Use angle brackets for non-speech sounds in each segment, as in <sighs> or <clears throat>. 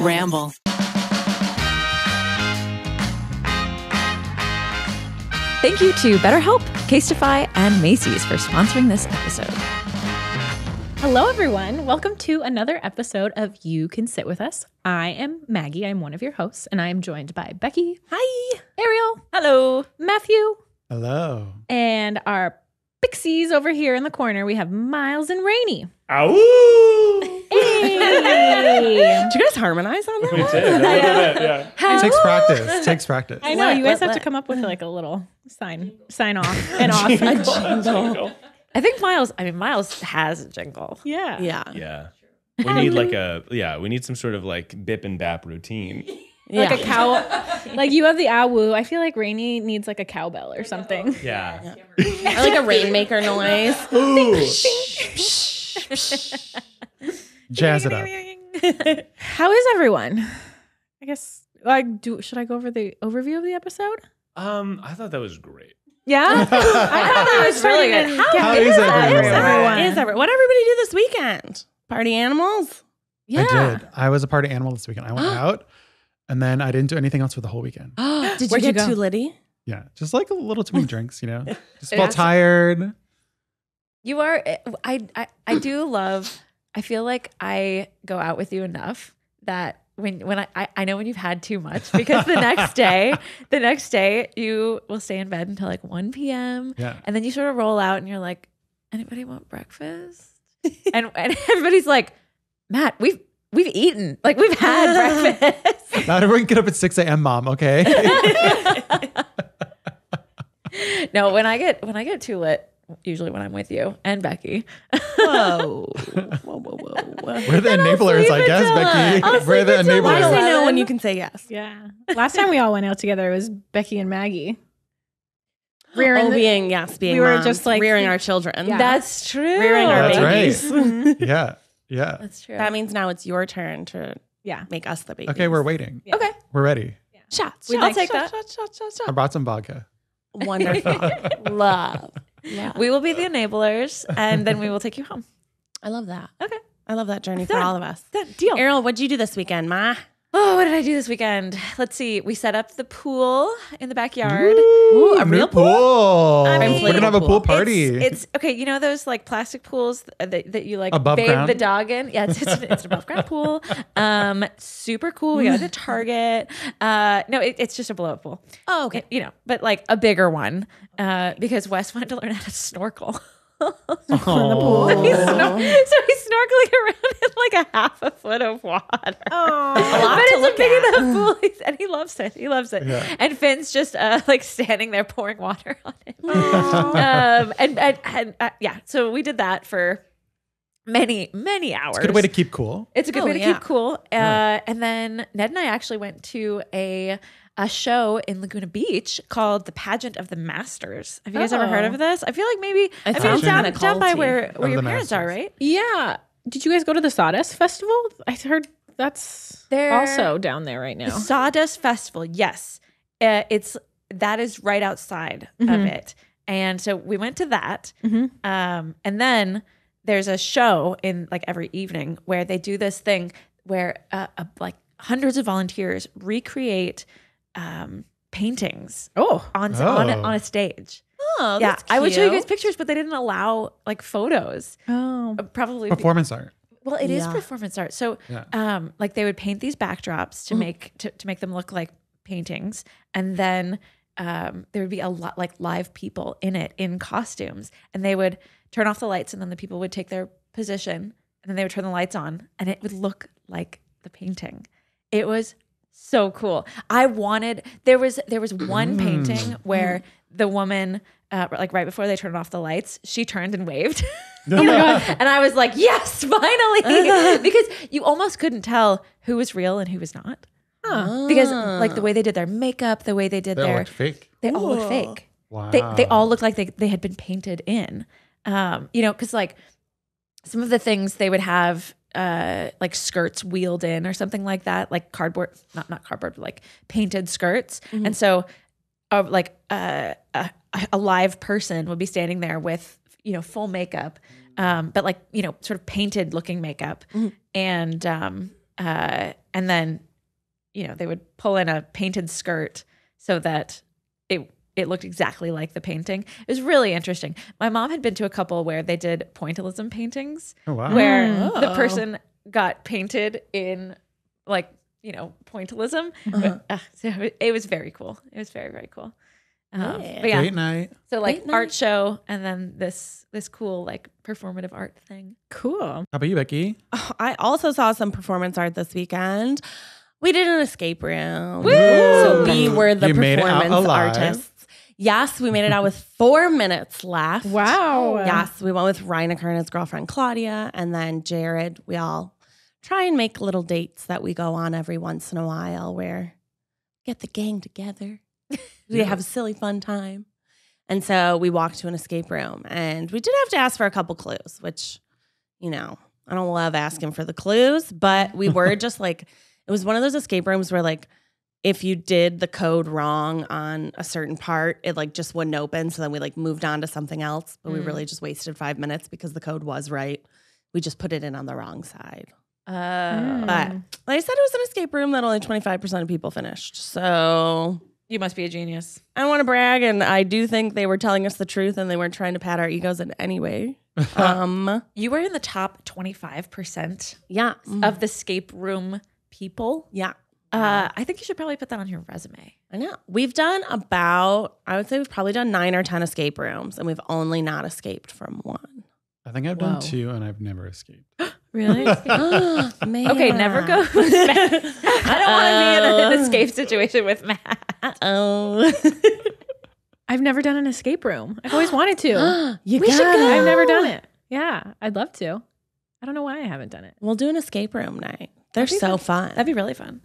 Ramble. Thank you to BetterHelp, Casetify, and Macy's for sponsoring this episode. Hello, everyone. Welcome to another episode of You Can Sit With Us. I am Maggie. I'm one of your hosts, and I am joined by Becky. Hi. Ariel. Hello. Matthew. Hello. And our pixies over here in the corner, we have Miles and Rainie. Ow! Hey. Did you guys harmonize on that? We one? did. a little bit, yeah. It <laughs> takes practice. It takes practice. I know Let- you guys let- have to let. come up with like a little sign, sign off and <laughs> off. Jingle. I think Miles, I mean, Miles has a jingle. yeah. Yeah. Yeah. We need like a yeah. We need some sort of like bip and bap routine. <laughs> Like a cow. like you have the ow I feel like Rainie needs like a cowbell or something. Yeah. Or like a rainmaker noise. Jazz it up. <laughs> How is everyone? I guess like do should I go over the overview of the episode? Um, I thought that was great. Yeah. <laughs> I thought that was really good. How is everyone? everyone? Is every- what everybody do this weekend? Party animals? Yeah. I did. I was a party animal this weekend. I went <gasps> out and then I didn't do anything else for the whole weekend. <gasps> Did Where'd you you get go? too litty? Yeah. Just like a little too many <laughs> drinks, you know? Just Yeah. felt tired. You are, I, I, I do love, I feel like I go out with you enough that when, when I, I, know when you've had too much <laughs> because the next day, the next day you will stay in bed until like 1 p.m. Yeah. And then you sort of roll out and you're like, anybody want breakfast? <laughs> and, and everybody's like, Matt, we've, we've eaten, like we've had <laughs> breakfast. Not everyone get up at 6 a.m., mom, okay? no, when I get, when I get too lit, usually when I'm with you and Becky, Whoa. <laughs> whoa, whoa, whoa. We're the enablers, I guess, Becky. I'll We're the sleep until Why do enablers. they know 11? when you can say yes? Yeah. Last time we all went out together it was Becky and Maggie. Rearing oh, the- being yes, being we were just, like- rearing our children. Yeah. that's true. rearing our That's right. babies. <laughs> Mm-hmm. Yeah. Yeah. That's true. That means now it's your turn to yeah. make us the babies. Okay, we're waiting. Yeah. Okay. We're ready. Yeah. shots. I'll shots, take shots, that. shots, shots, shots, I brought some vodka. Wonderful. <laughs> love. Love. We will be the enablers, and then we will take you home. I love that. Okay. I love that journey for all of us. Done. Deal. Ariel, what'd you do this weekend, Ma? Oh, what did I do this weekend? Let's see. We set up the pool in the backyard. Ooh, a New real pool. I mean- We're gonna have a pool party. It's, it's okay. You know those like plastic pools that, that you like Above bathe ground? the dog in? Yeah, it's, it's, it's an above ground pool. Um, super cool. We got it at Target. Uh, no, it, it's just a blow up pool. Oh, okay. You know, but like a bigger one uh, because Wes wanted to learn how to snorkel. <laughs> Oh. <laughs> He's snor- so he's snorkeling around in like a half a foot of water. <laughs> lot but it's a big at. enough pool, He's- and he loves it. He loves it. Yeah. And Finn's just uh, like standing there pouring water on it. um, and and, and uh, yeah, so we did that for many many hours. It's a good way to keep cool. It's a good Oh, way to yeah. keep cool. Uh, And then Ned and I actually went to a a show in Laguna Beach called The Pageant of the Masters. Have you guys ever heard Oh. of this? I feel like maybe I mean, it's down, kinda down by where, where your the parents are, right? Yeah. Did you guys go to the Sawdust Festival? I heard that's They're- also down there right now. Sawdust Festival, yes. Uh, it's that is right outside of Mhm. it. And so we went to that. Mhm. Um, and then there's a show in like every evening where they do this thing where uh, uh, like hundreds of volunteers recreate um, paintings Oh. on on, a, Oh. on a stage. Oh, yeah, that's I would show you guys cute. pictures, but they didn't allow like photos. Oh. Uh, Probably be- Performance art. well, it is Yeah. performance art. So, Yeah. um, like they would paint these backdrops to make to, to make them look like paintings, and then um, there would be a lot like live people in it in costumes, and they would turn off the lights, and then the people would take their position, and then they would turn the lights on, and it would look like the painting. It was so cool. I wanted there was there was one painting where the woman uh, like right before they turned off the lights, she turned and waved. Oh my god. And I was like, yes, <laughs> finally. <laughs> because you almost couldn't tell who was real and who was not. Because like the way they did their makeup, the way they did They their looked fake. they all looked fake. Wow. They they all looked like they, they had been painted in. Um, you know, because like some of the things they would have uh like skirts wheeled in or something like that, like cardboard not not cardboard, but like painted skirts. And so uh, like uh, a a live person would be standing there with you know full makeup um but like you know sort of painted looking makeup. And um uh and then you know they would pull in a painted skirt so that it it looked exactly like the painting. It was really interesting. My mom had been to a couple where they did pointillism paintings Oh wow. where Mm. the Oh. person got painted in like you know pointillism. Uh-huh. Uh, so it it was very cool. It was very very cool. Um, Yeah. But yeah, Date night. so like Date art night. show and then this this cool like performative art thing. Cool. How about you, Becky? Oh, I also saw some performance art this weekend. We did an escape room. Woo! So we were the You made it out performance artists. Yes, we made it out with four minutes left. Wow. Yes, we went with Reiniker and his girlfriend Claudia, and then Jared. We all try and make little dates that we go on every once in a while where get the gang together. <laughs> we have a silly fun time. And so we walked to an escape room and we did have to ask for a couple clues, which, you know, I don't love asking for the clues, but we were <laughs> just like, it was one of those escape rooms where like if you did the code wrong on a certain part, it like just wouldn't open. So then we like moved on to something else, but we Mm. really just wasted five minutes because the code was right. We just put it in on the wrong side. Uh, Mm. But like I said, it was an escape room that only 25% of people finished. So you must be a genius. I want to brag. And I do think they were telling us the truth and they weren't trying to pat our egos in any way. <laughs> Um, You were in the top twenty five percent yeah. of the escape room people. yeah. Uh, I think you should probably put that on your resume. I know. We've done about, I would say we've probably done nine or 10 escape rooms and we've only not escaped from one. I think I've Whoa. done two and I've never escaped. <gasps> Really? <laughs> <gasps> Man. okay, never go. <laughs> I don't want to be in an escape situation with Matt. Oh. <laughs> I've never done an escape room. I've always wanted to. <gasps> you We should gotta. go. I've never done it. Yeah, I'd love to. I don't know why I haven't done it. We'll do an escape room night. They're so fun. fun. That'd be really fun.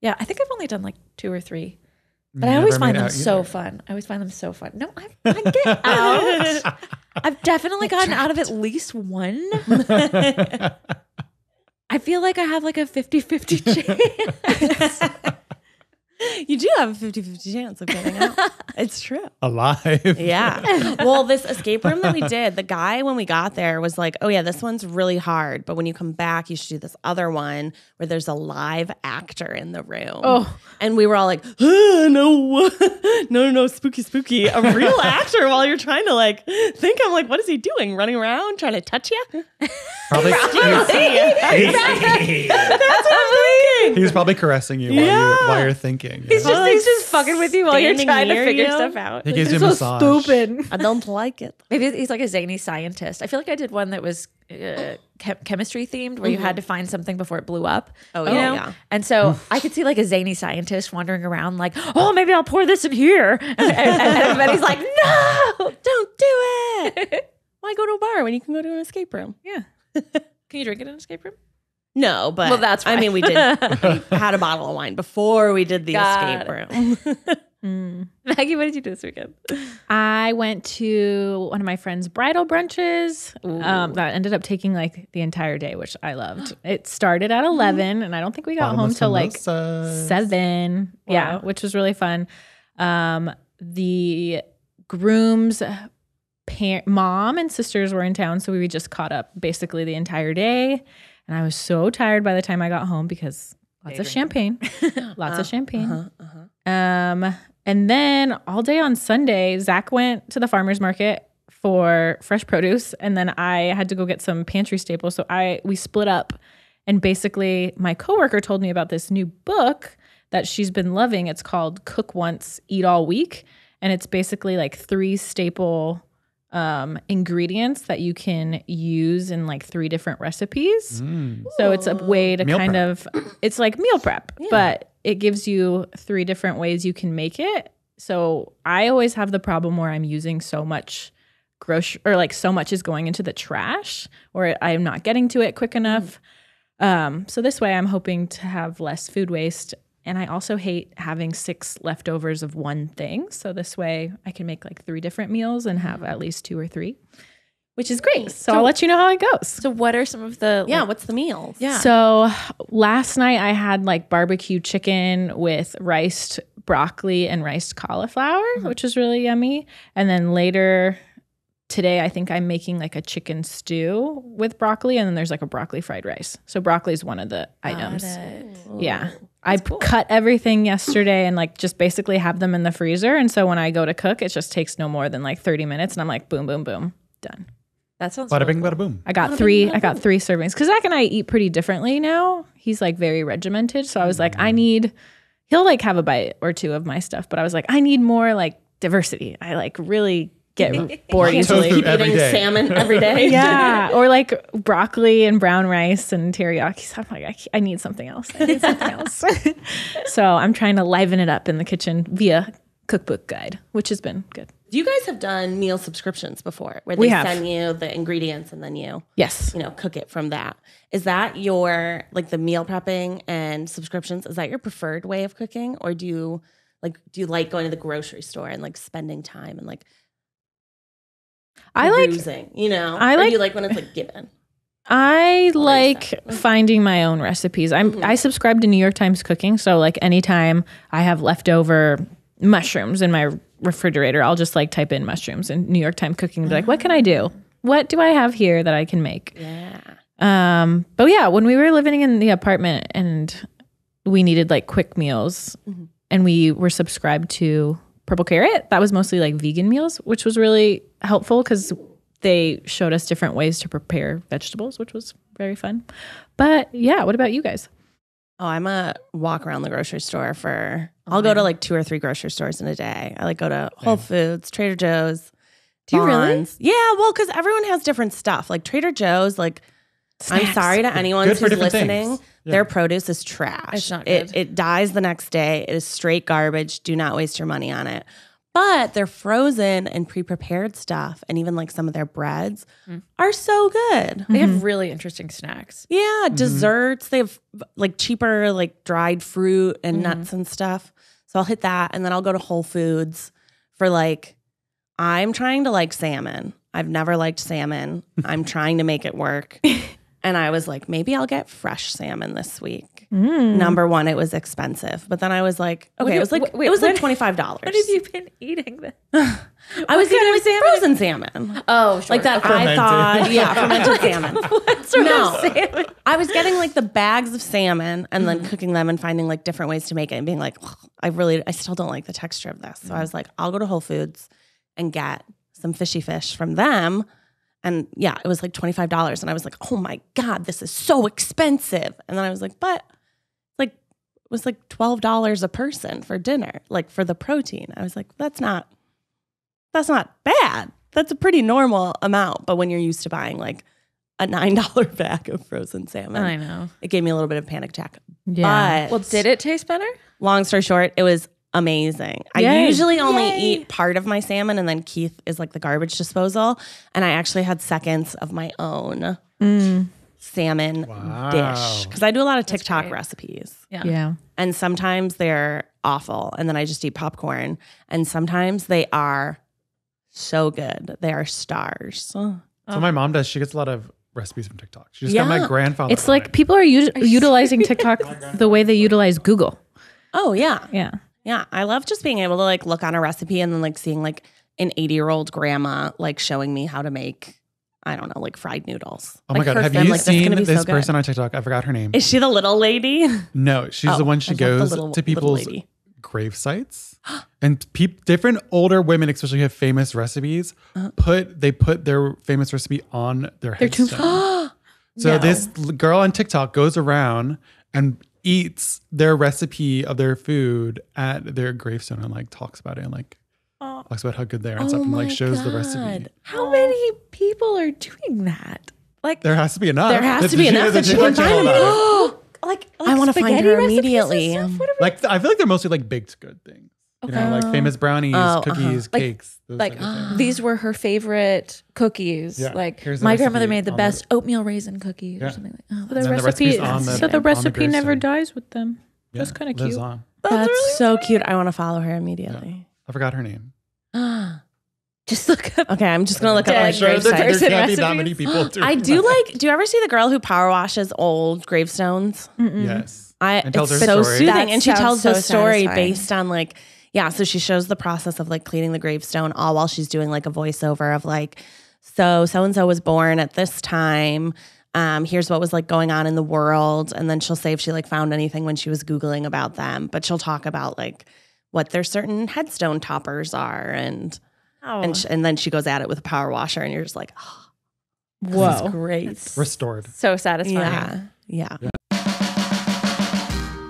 Yeah, I think I've only done like two or three, but You I always find them out so either. fun. I always find them so fun. No, I, I get <laughs> out. I've definitely gotten out of at least one. <laughs> I feel like I have like a 50 50 <laughs> chance. You do have a 50 50 chance of getting out. <laughs> it's true. Alive. Yeah. <laughs> Well, this escape room that we did, the guy when we got there was like, "Oh yeah, this one's really hard, but when you come back, you should do this other one where there's a live actor in the room." Oh. And we were all like, "Uh, "No, <laughs> no, no, no, spooky, spooky! A real actor!" While you're trying to like think, I'm like, "What is he doing? Running around trying to touch you?" Probably, That's what I'm thinking. He was probably caressing you while, you, while you're thinking. He's yeah. just, he's just fucking with you while you're trying to figure you. stuff out. he gives you a so massage. stupid. I don't like it. Maybe he's like a zany scientist. I feel like I did one that was uh, chem- chemistry themed, where you had to find something before it blew up. Oh, you yeah, know? yeah. And so I could see like a zany scientist wandering around, like, "Oh, maybe I'll pour this in here," <laughs> and, and, and everybody's <laughs> like, "No, Don't do it. <laughs> Why go to a bar when you can go to an escape room? yeah." Can you drink it in an escape room? No, but Well, that's I mean, we did <laughs> we had a bottle of wine before we did the Got escape room. <laughs> <laughs> Mm. Maggie, what did you do this weekend? I went to one of my friend's bridal brunches. Um, that ended up taking like the entire day, which I loved. It started at <gasps> 11, and I don't think we got home till like samosas. seven. Yeah, which was really fun. Um, the groom's par- mom and sisters were in town, so we just caught up basically the entire day. And I was so tired by the time I got home because lots Day of champagne, <laughs> lots Uh, of champagne. uh-huh, uh-huh. Um, and then all day on Sunday, Zach went to the farmer's market for fresh produce, and then I had to go get some pantry staples. So I we split up, and basically my coworker told me about this new book that she's been loving. It's called Cook Once, Eat All Week, and it's basically like three staple um ingredients that you can use in like three different recipes. Mm. So it's a way to Meal kind prep. of it's like meal prep, but it gives you three different ways you can make it. So I always have the problem where I'm using so much grocery or like so much is going into the trash or I'm not getting to it quick enough. Um, so this way I'm hoping to have less food waste. And I also hate having six leftovers of one thing. So this way I can make like three different meals and have at mm-hmm. least two or three, which is great. So, I'll let you know how it goes. So, what are some of the Yeah, like- what's the meals? yeah? So last night I had like barbecue chicken with riced broccoli and riced cauliflower, mm-hmm. which was really yummy. And then later today I think I'm making like a chicken stew with broccoli, and then there's like a broccoli fried rice. So broccoli is one of the items. Yeah. I p- cut everything yesterday and like just basically have them in the freezer. And so when I go to cook, it just takes no more than like 30 minutes. And I'm like, boom, boom, boom, done. That sounds Bada really bing, cool. bada boom. I got three. I got three servings because Zach and I eat pretty differently now. He's like very regimented, so I was like, I mm. need. He'll like have a bite or two of my stuff, but I was like, I need more like diversity. I like really get bored easily. Tofu Keep eating day. salmon <laughs> every day. Yeah, or like broccoli and brown rice and teriyaki. So I'm like, I, I need something else. I need something else. <laughs> so I'm trying to liven it up in the kitchen via cookbook guide, which has been good. Do you guys have done meal subscriptions before where they We have. send you the ingredients and then you, Yes. you know, cook it from that. Is that your like the meal prepping and subscriptions? Is that your preferred way of cooking? Or do you like do you like going to the grocery store and like spending time and like I like you know? I like- you like when it's like given. I like mm-hmm. finding my own recipes. I'm mm-hmm. I subscribe to New York Times Cooking, so like anytime I have leftover mushrooms in my refrigerator, I'll just like type in mushrooms and New York Times Cooking. and Be like, what can I do? What do I have here that I can make? Yeah. Um, but yeah, when we were living in the apartment and we needed like quick meals, mm-hmm. and we were subscribed to Purple Carrot, that was mostly like vegan meals, which was really helpful because they showed us different ways to prepare vegetables, which was very fun. But yeah, what about you guys? Oh, I'm a walk around the grocery store for. Oh, I'll go to like two or three grocery stores in a day. I like go to Whole Foods, Trader Joe's. Do you really? Yeah, well, because everyone has different stuff. Like Trader Joe's, like I'm sorry to anyone Good who's listening. things. Yeah. Their produce is trash. It's not It good. it dies the next day. It is straight garbage. Do not waste your money on it. But their frozen and pre-prepared stuff, and even like some of their breads, Mm. are so good. They have really interesting snacks. Yeah, desserts. They have like cheaper, like dried fruit and Mhm. nuts and stuff. So I'll hit that, and then I'll go to Whole Foods for like. I'm trying to like salmon. I've never liked salmon. I'm trying to make it work, <laughs> and I was like, maybe I'll get fresh salmon this week. Mm. Number one, it was expensive, but then I was like, okay, When it was like wait, it was when- like twenty five dollars. <laughs> What have you been eating? Then? <laughs> I was eating like frozen salmon, Oh, sure. like that. I Fermented. thought, yeah, <laughs> fermented salmon. what sort No. of salmon? I was getting like the bags of salmon and then cooking them and finding like different ways to make it and being like, "Ugh, I really, I still don't like the texture of this. So I was like, I'll go to Whole Foods and get some fishy fish from them. And yeah, it was like $25. And I was like, oh my God, this is so expensive. And then I was like, but like, it was like $12 a person for dinner, like for the protein. I was like, that's not, that's not bad. That's a pretty normal amount. But when you're used to buying like a $9 <laughs> bag of frozen salmon, I know. it gave me a little bit of panic attack. Yeah. But Well, did it taste better? long story short, it was amazing. I usually only Yay. eat part of my salmon and then Keith is like the garbage disposal. And I actually had seconds of my own Mm. salmon Wow. dish. Because I do a lot of TikTok great. recipes. Yeah. Yeah. And sometimes they're awful. And then I just eat popcorn. And sometimes they are so good. They are stars. So my mom does. She gets a lot of recipes from TikTok. She just got my grandfather. It's like it. people are u- utilizing TikTok <laughs> the way they utilize Google. Oh, yeah. Yeah. Yeah, I love just being able to like look on a recipe and then like seeing like an 80 year old grandma like showing me how to make, I don't know, like fried noodles. Oh my Like, god! Have fam- you like, seen gonna this so person on TikTok? I forgot her name. Is she the little lady? no, she's the one She I goes little- to people's lady. grave sites, <gasps> and peop, different older women, especially who have famous recipes, Uh-huh. put they put their famous recipe on their Their headstone. tombstone. <gasps> So No. this girl on TikTok goes around and eats their recipe of their food at their gravestone and like talks about it and like talks about how good they are and oh stuff and like shows the recipe. Oh God. How many people are doing that? Like, There has to be enough. There has to be <laughs> enough has a that she TikTok can find about it. like, I wanna find spaghetti her immediately. stuff? What are we- Like I feel like they're mostly like baked good things. You know, like famous brownies, Oh, uh-huh. cookies, Like- cakes. like type of things. these were her favorite cookies. Yeah, Like here's my grandmother made the on best oatmeal raisin cookies Yeah. or something like. Oh, The that's the recipe, the- so on the the recipe never dies with them. Yeah, That's kind of cute. on. That's so cute. I want to follow her immediately. I forgot her name. <gasps> just look up. okay, I'm just gonna look up like sure grave there, there sites. can't be that many people. <gasps> Doing I do like. Do you ever see the girl who power washes old gravestones? Mm-mm. Yes. I And tells it's her so story. soothing, That and she tells so the story satisfying. based on like Yeah, so she shows the process of like cleaning the gravestone all while she's doing like a voiceover of like, so so and so was born at this time. Um, here's what was like going on in the world, and then she'll say if she like found anything when she was googling about them. But she'll talk about like what their certain headstone toppers are, and Oh. and sh- and then she goes at it with a power washer, and you're just like, oh, this Whoa. is great. Restored. so satisfying. Yeah, yeah.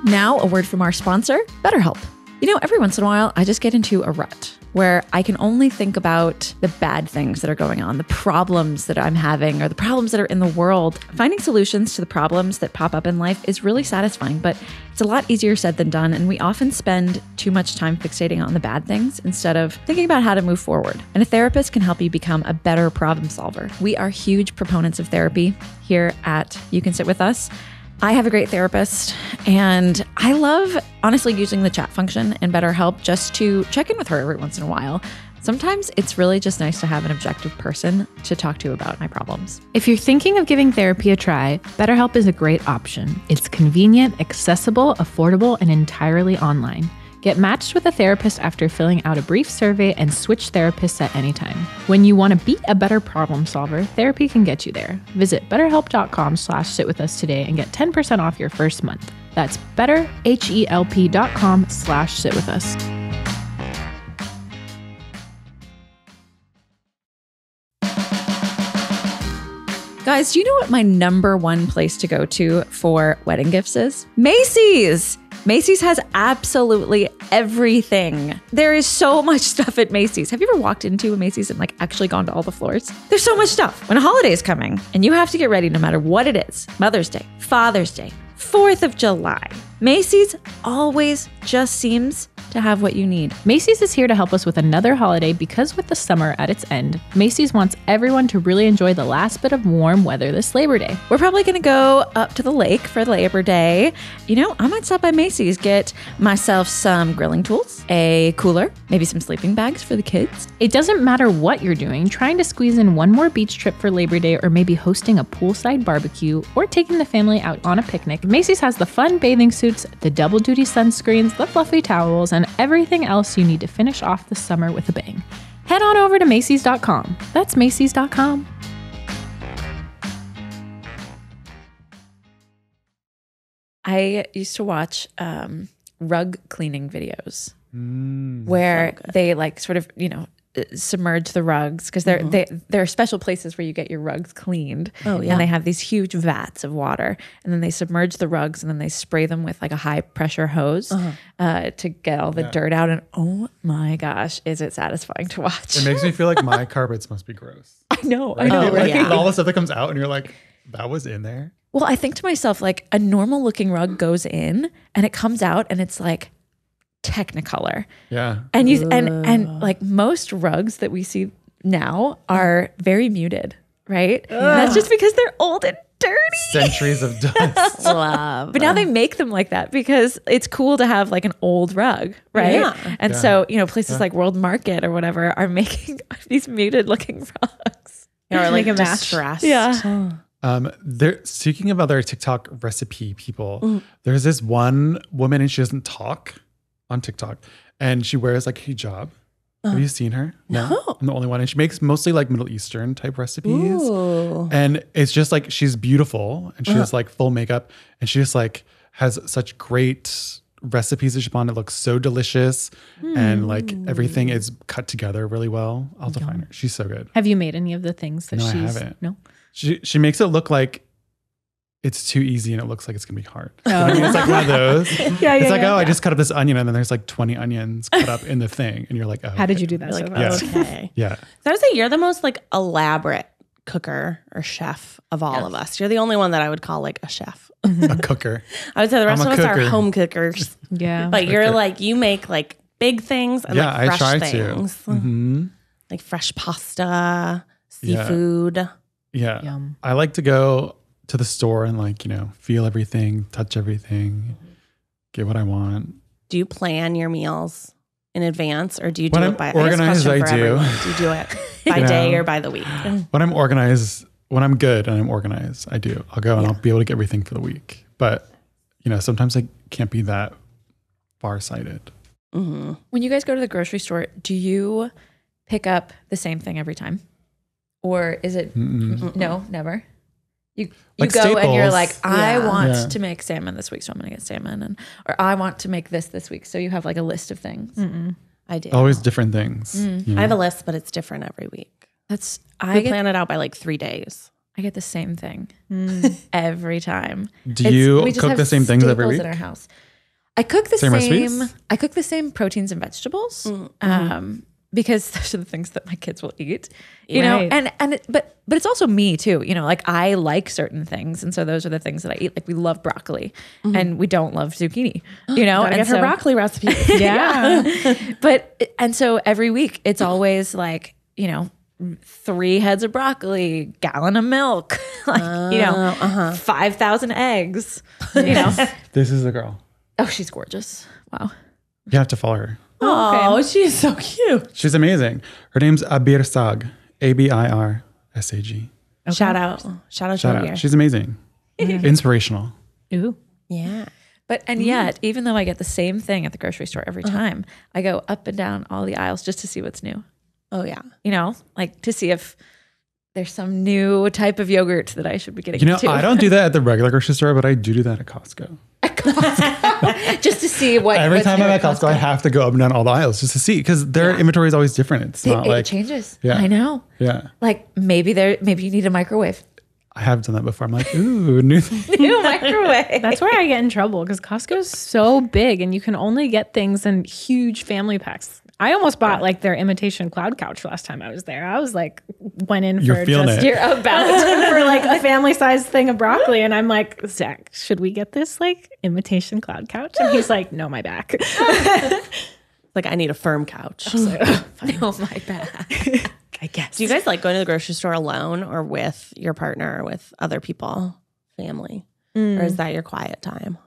Now, a word from our sponsor, BetterHelp. You know, every once in a while, I just get into a rut where I can only think about the bad things that are going on, the problems that I'm having, or the problems that are in the world. Finding solutions to the problems that pop up in life is really satisfying, but it's a lot easier said than done. And we often spend too much time fixating on the bad things instead of thinking about how to move forward. And a therapist can help you become a better problem solver. We are huge proponents of therapy here at You Can Sit With Us. I have a great therapist, and I love honestly using the chat function in BetterHelp just to check in with her every once in a while. Sometimes it's really just nice to have an objective person to talk to about my problems. If you're thinking of giving therapy a try, BetterHelp is a great option. It's convenient, accessible, affordable, and entirely online. Get matched with a therapist after filling out a brief survey and switch therapists at any time. When you want to be a better problem solver, therapy can get you there. Visit betterhelp.com slash sit with us today and get 10% off your first month. That's betterhelp.com slash sit with us. Guys, do you know what my number one place to go to for wedding gifts is? Macy's! Macy's has absolutely everything. There is so much stuff at Macy's. Have you ever walked into a Macy's and like actually gone to all the floors? There's so much stuff. When a holiday is coming and you have to get ready no matter what it is Mother's Day, Father's Day, 4th of July, Macy's always just seems to have what you need. Macy's is here to help us with another holiday because with the summer at its end, Macy's wants everyone to really enjoy the last bit of warm weather this Labor Day. We're probably going to go up to the lake for Labor Day. You know, I might stop by Macy's, get myself some grilling tools, a cooler, maybe some sleeping bags for the kids. It doesn't matter what you're doing, trying to squeeze in one more beach trip for Labor Day or maybe hosting a poolside barbecue or taking the family out on a picnic. Macy's has the fun bathing suits, the double duty sunscreens, the fluffy towels, and everything else you need to finish off the summer with a bang. Head on over to Macy's.com. That's Macy's.com. I used to watch um, rug cleaning videos Mm. where they like sort of, you know, submerge the rugs because there they, there are special places where you get your rugs cleaned. Oh, yeah. And they have these huge vats of water and then they submerge the rugs and then they spray them with like a high pressure hose uh, to get all the dirt out. And oh my gosh, is it satisfying to watch? It makes me feel like my <laughs> carpets must be gross. I know, I know. Oh, right? yeah. All the stuff that comes out, and you're like, that was in there. Well, I think to myself, like a normal looking rug goes in and it comes out and it's like technicolor. Yeah. And you and and like most rugs that we see now are very muted, right? And that's just because they're old and dirty. Centuries of dust. <laughs> Love. But now they make them like that because it's cool to have like an old rug, right? Yeah. And so, you know, places like World Market or whatever are <laughs> making <laughs> these muted looking rugs. Yeah, or like a match. distressed. Yeah. Um, there speaking of other TikTok recipe people, there's this one woman and she doesn't talk on TikTok and she wears like hijab. Have you uh. seen her? No. I'm the only one. And she makes mostly like Middle Eastern type recipes. Ooh. And it's just like she's beautiful and she has uh-huh. like full makeup and she just like has such great recipes that she on. It looks so delicious and like hmm. everything is cut together really well. I'll define her. She's so good. Have you made any of the things that No, I haven't. No. She she makes it look like it's too easy and it looks like it's gonna be hard. You know what I mean? It's like one of those. <laughs> Yeah, it's like, oh, I just cut up this onion and then there's like 20 onions cut up in the thing. And you're like, oh. How did you do that? Like, so Yeah. okay. <laughs> Yeah. So I would say you're the most like elaborate cooker or chef of all of us. You're the only one that I would call like a chef. A <laughs> cooker. I would say the rest of a us are home cookers. Yeah. But you're like you make like big things and yeah, like fresh I try things. to. hmm Like fresh pasta, Yeah. seafood. Yeah. Yum. I like to go to the store and like, you know, feel everything, touch everything, get what I want. Do you plan your meals in advance or do you do When it I'm by organized, question I do. everyone. <laughs> Do you do it by You day or by the week? When I'm organized, when I'm good and I'm organized, I do. I'll go and I'll be able to get everything for the week. But, you know, sometimes I can't be that farsighted. Mhm. When you guys go to the grocery store, do you pick up the same thing every time? Or is it no, never? You you Like go and you're like, I Yeah. want Yeah. to make salmon this week, so I'm gonna get salmon and or I want to make this this week. So you have like a list of things. I do. Always different things. Mm. you know? I have a list, but it's different every week. That's I I get plan it out by like three days. I get the same thing <laughs> every time. Do It's- you cook the same things every week? in our house? I cook the Same same. I cook the same proteins and vegetables, Mm-hmm. um, because <laughs> those are the things that my kids will eat. You Right. know, and and it, but but it's also me too. You know, like I like certain things, and so those are the things that I eat. Like we love broccoli, mm-hmm. and we don't love zucchini. <gasps> You know, and get her broccoli recipe. <laughs> Yeah. but and so every week it's always like you know three heads of broccoli gallon of milk <laughs> like you know uh-huh. 5000 eggs you know This is the girl. oh she's gorgeous wow You have to follow her. Oh, she is so cute. She's amazing. Her name's Abir Sag. A B I R S A G. Shout out. Shout out Shout to out. her. She's amazing. <laughs> Inspirational. Ooh. Yeah. but and mm-hmm. yet even though i get the same thing at the grocery store every uh-huh. time i go up and down all the aisles just to see what's new Oh yeah. you know like to see if there's some new type of yogurt that i should be getting You know, into. I don't do <laughs> that at the regular grocery store, but I do do that at Costco. <laughs> just to see what Every time I'm at Costco, I have to go up and down all the aisles just to see because their inventory is always different. It's It- not it like changes Yeah. i know yeah. like maybe there maybe you need a microwave I have done that before. I'm like, ooh, new. <laughs> new microwave <laughs> That's where I get in trouble because Costco's so big and you can only get things in huge family packs. I almost bought like their imitation cloud couch last time I was there. I was like, went in You're for just it. you're <laughs> about for like a family sized thing of broccoli. And I'm like, Zach, should we get this like imitation cloud couch? And he's like, no, my back. <laughs> Like I need a firm couch. <laughs> oh my back I guess. Do you guys like going to the grocery store alone or with your partner or with other people, family? Or hmm. is that your quiet time?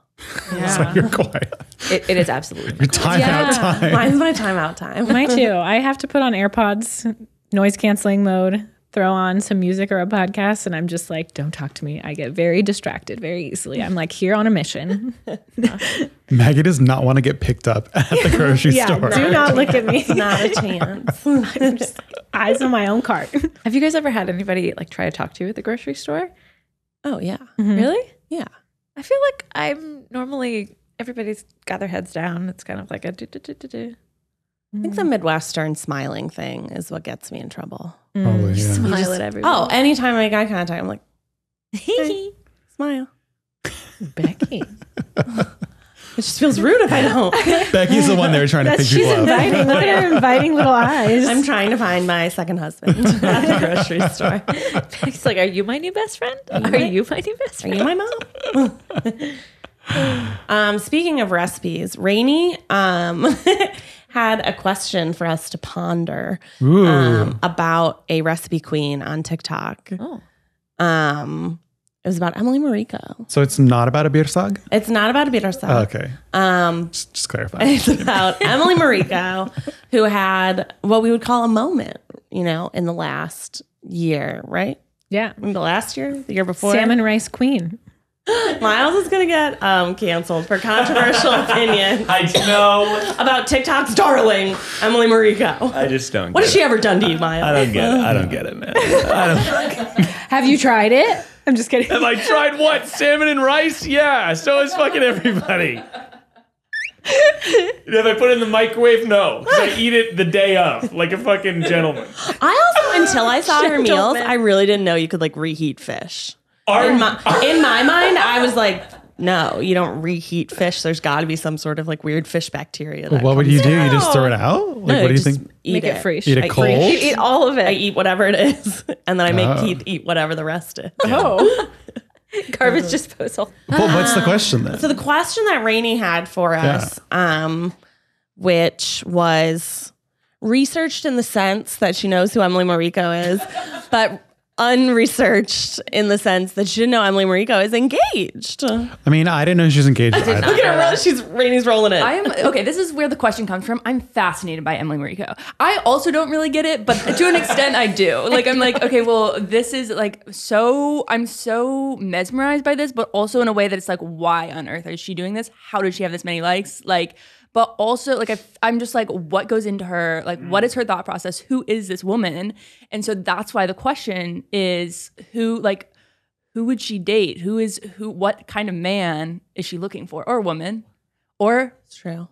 It's like you're quiet. it, it is absolutely Your time out time. Mine's my timeout time. Mine too. <laughs> I have to put on AirPods, noise canceling mode, throw on some music or a podcast, and I'm just like, don't talk to me. I get very distracted very easily. I'm like here on a mission. <laughs> Maggie does not want to get picked up at the <laughs> grocery store. do not look at me. Not a chance. I'm just like, eyes on my own cart. have you guys ever had anybody like try to talk to you at the grocery store Oh yeah. Mm-hmm. really Yeah. I feel like i'm normally everybody's got their heads down it's kind of like a do, do, do, do, do. I think the mm. Midwestern smiling thing is what gets me in trouble. Mm. Probably, yeah. smile at everyone Oh, anytime I make eye contact, I'm like, <laughs> smile. Becky. <laughs> It just feels rude if I don't. Becky's the one there trying to pick She's people up. inviting. Look at her inviting little eyes. I'm trying to find my second husband <laughs> at the grocery store. He's like, "Are you my new best friend? Are you my new best Are friend?" you my mom? <laughs> um, speaking of recipes, Rainie um, <laughs> had a question for us to ponder um, about a recipe queen on TikTok. Oh, Um, it was about Emily Mariko. so it's not about Abir Sag? It's not about a bitter sauce. Oh, okay. Um, Just, just clarify. <laughs> it's about Emily Mariko, who had what we would call a moment, you know, in the last year, right? yeah. The last year, the year before. Salmon rice queen. <laughs> Miles is gonna get um, canceled for controversial <laughs> opinion I know. about TikTok's darling Emily Mariko. I just don't. What get has she ever done to you, Miles? I don't get it. I don't get it, man. I don't. <laughs> Have you tried it? I'm just kidding. Have I tried what? Salmon and rice? Yeah. So is fucking everybody. Have I put it in the microwave? No, because I eat it the day of, like a fucking gentleman. I also, until I saw her meals, I really didn't know you could like reheat fish. Are, In my, in my mind, I was like, <laughs> no, you don't reheat fish. There's got to be some sort of like weird fish bacteria. That what would you do? You just throw it out? Like, No, what do you just think? Eat Make it. it fresh. Eat it I cold? freeze- eat all of it. I eat whatever it is, <laughs> and then I make Oh. Keith eat whatever the rest is. Oh. <laughs> Garbage disposal. But what's the question then? So the question that Rainie had for us, um, which was researched in the sense that she knows who Emily Mariko is, but unresearched in the sense that she didn't know Emily Mariko is engaged. I mean, I didn't know she was engaged. either. at her, roll- she's Rainie's rolling it. I am okay. This is where the question comes from. I'm fascinated by Emily Mariko. I also don't really get it, but to an extent, I do. Like, I'm like, okay, well, this is like so. I'm so mesmerized by this, but also in a way that it's like, why on earth is she doing this? How did she have this many likes? Like, but also like I, I'm just like, what goes into her? Like, what mm. is her thought process? Who is this woman? And so that's why the question is, who like, who would she date? Who is who? What kind of man is she looking for, or woman, or It's true.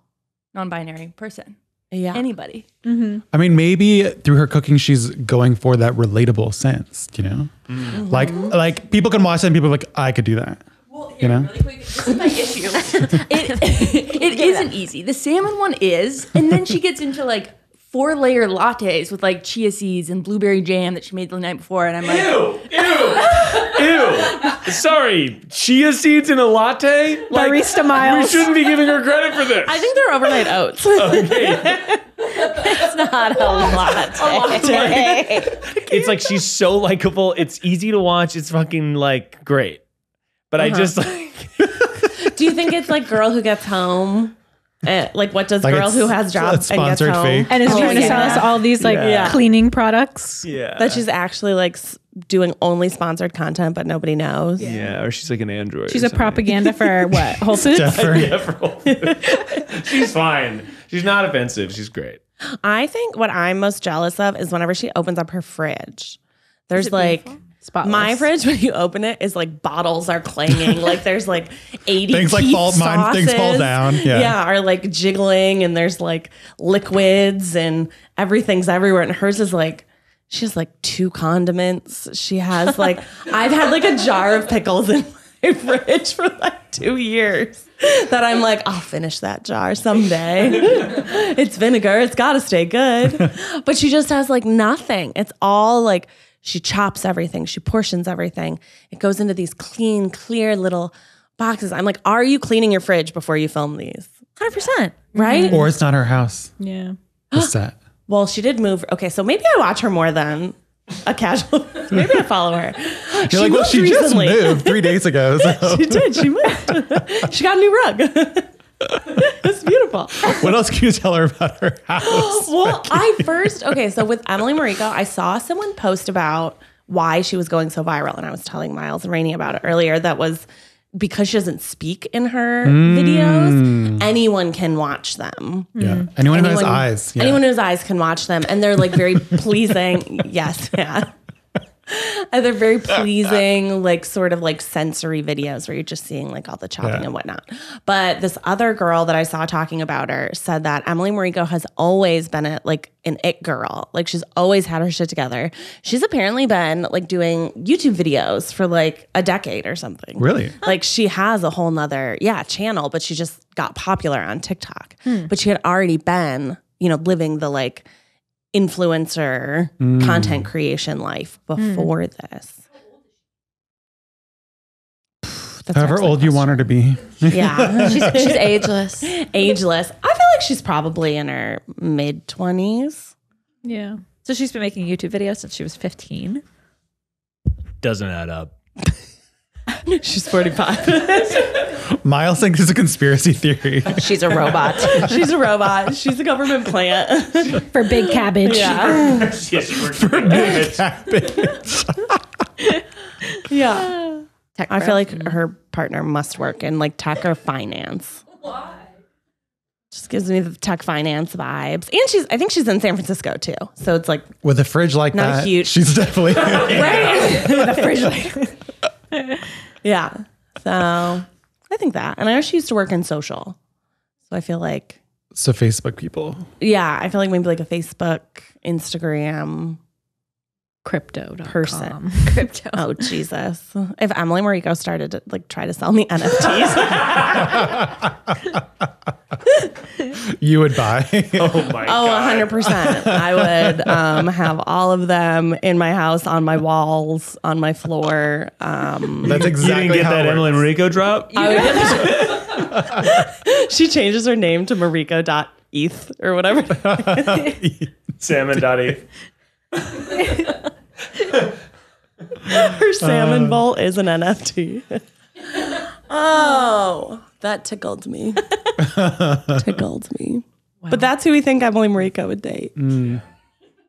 non-binary person? Yeah. Anybody? Mm-hmm. I mean, maybe through her cooking, she's going for that relatable sense, you know? Mm. Like, like people can watch that and people are like, I could do that. Well, You know? really quick, this is my <laughs> issue. it it <laughs> isn't easy. The salmon one is, and then she gets into like four layer lattes with like chia seeds and blueberry jam that she made the night before, and I'm like, Ew, ew, ew. <laughs> Sorry, chia seeds in a latte? Like, Barista we shouldn't be giving her credit for this. I think they're overnight oats. okay. it's not a latte. It's like she's so likable. It's easy to watch. It's fucking like great. But I just like <laughs> Do you think it's like girl who gets home? Eh, like what does Like girl who has job and gets home? fake. and is Oh, trying to sell us all these like Yeah. cleaning products. yeah. that she's actually like doing only sponsored content, but nobody knows. yeah, or she's like an android. She's a something. propaganda for <laughs> what? Whole Foods? <laughs> Yeah, for Whole Foods. she's fine. She's not offensive. She's great. I think what I'm most jealous of is whenever she opens up her fridge. There's like Spotless. my fridge <laughs> when you open it is like bottles are clanging. <laughs> like there's like 80 Things like teeth fall- mine- things fall sauces. down. Yeah. are like jiggling and there's like liquids and everything's everywhere. And hers is like she has like two condiments. She has like <laughs> I've had like a jar of pickles in my fridge for like two years. That I'm like, I'll finish that jar someday. it's vinegar. It's got to stay good. But she just has like nothing. It's all like she chops everything, she portions everything. It goes into these clean, clear little boxes. I'm like, are you cleaning your fridge before you film these? 100%. Right? Or it's not her house, Yeah. the set. <gasps> Well, she did move. Okay, so maybe I watch her more than a casual. <laughs> maybe I follow her. You're like, well, moved she just moved three days ago. <laughs> So. She did. She moved. <laughs> she got a new rug. <laughs> it's beautiful. what else can you tell her about her <gasps> house? Well, <laughs> I first okay. So with Emily Mariko, I saw someone post about why she was going so viral, and I was telling Miles and Rainie about it earlier. That was because she doesn't speak in her mm. videos. Anyone can watch them. Yeah. Anyone, who has Anyone- eyes. Yeah. Anyone who has eyes can watch them, and they're like very <laughs> pleasing. Yes, yeah. <laughs> And they're very pleasing, like sort of like sensory videos where you're just seeing like all the chopping Yeah. and whatnot. But this other girl that I saw talking about her said that Emily Mariko has always been a like an it girl. Like she's always had her shit together. She's apparently been like doing YouTube videos for like a decade or something. Really? Like she has a whole nother, yeah, channel, but she just got popular on TikTok. Hmm. But she had already been, you know, living the like influencer mm. content creation life hmm. before this. <sighs> That's However actually old you want her to be. Yeah. <laughs> She's, she's ageless. Ageless. I feel like she's probably in her mid 20s. Yeah. So she's been making YouTube videos since she was 15. Doesn't add up. <laughs> She's 45. <laughs> Miles thinks it's a conspiracy theory. She's a robot. <laughs> she's a robot. She's a government plant. <laughs> For big cabbage. yeah. yes, <laughs> she works for Yeah. Tech I feel like her partner must work in like tech or finance. Why? Just gives me the tech finance vibes. And she's I think she's in San Francisco too. So it's like With a fridge like Not that, huge. she's definitely. right the fridge like Yeah. So I think that. And I know she used to work in social. So I feel like so Facebook people. yeah, I feel like maybe like a Facebook, Instagram Crypto. person. <laughs> crypto. Oh Jesus! If Emily Mariko started to like try to sell me <laughs> NFTs, You would buy. <laughs> Oh my oh, god. 100 percent, I would um, have all of them in my house, on my walls, on my floor. Um, That's You exactly didn't get how that it Emily works. Mariko drop? she changes her name to Mariko.eth or whatever. Salmon Dottie. Her salmon bowl is an NFT. oh, that tickled me. <laughs> tickled me. But that's who we think Emily Mariko would date.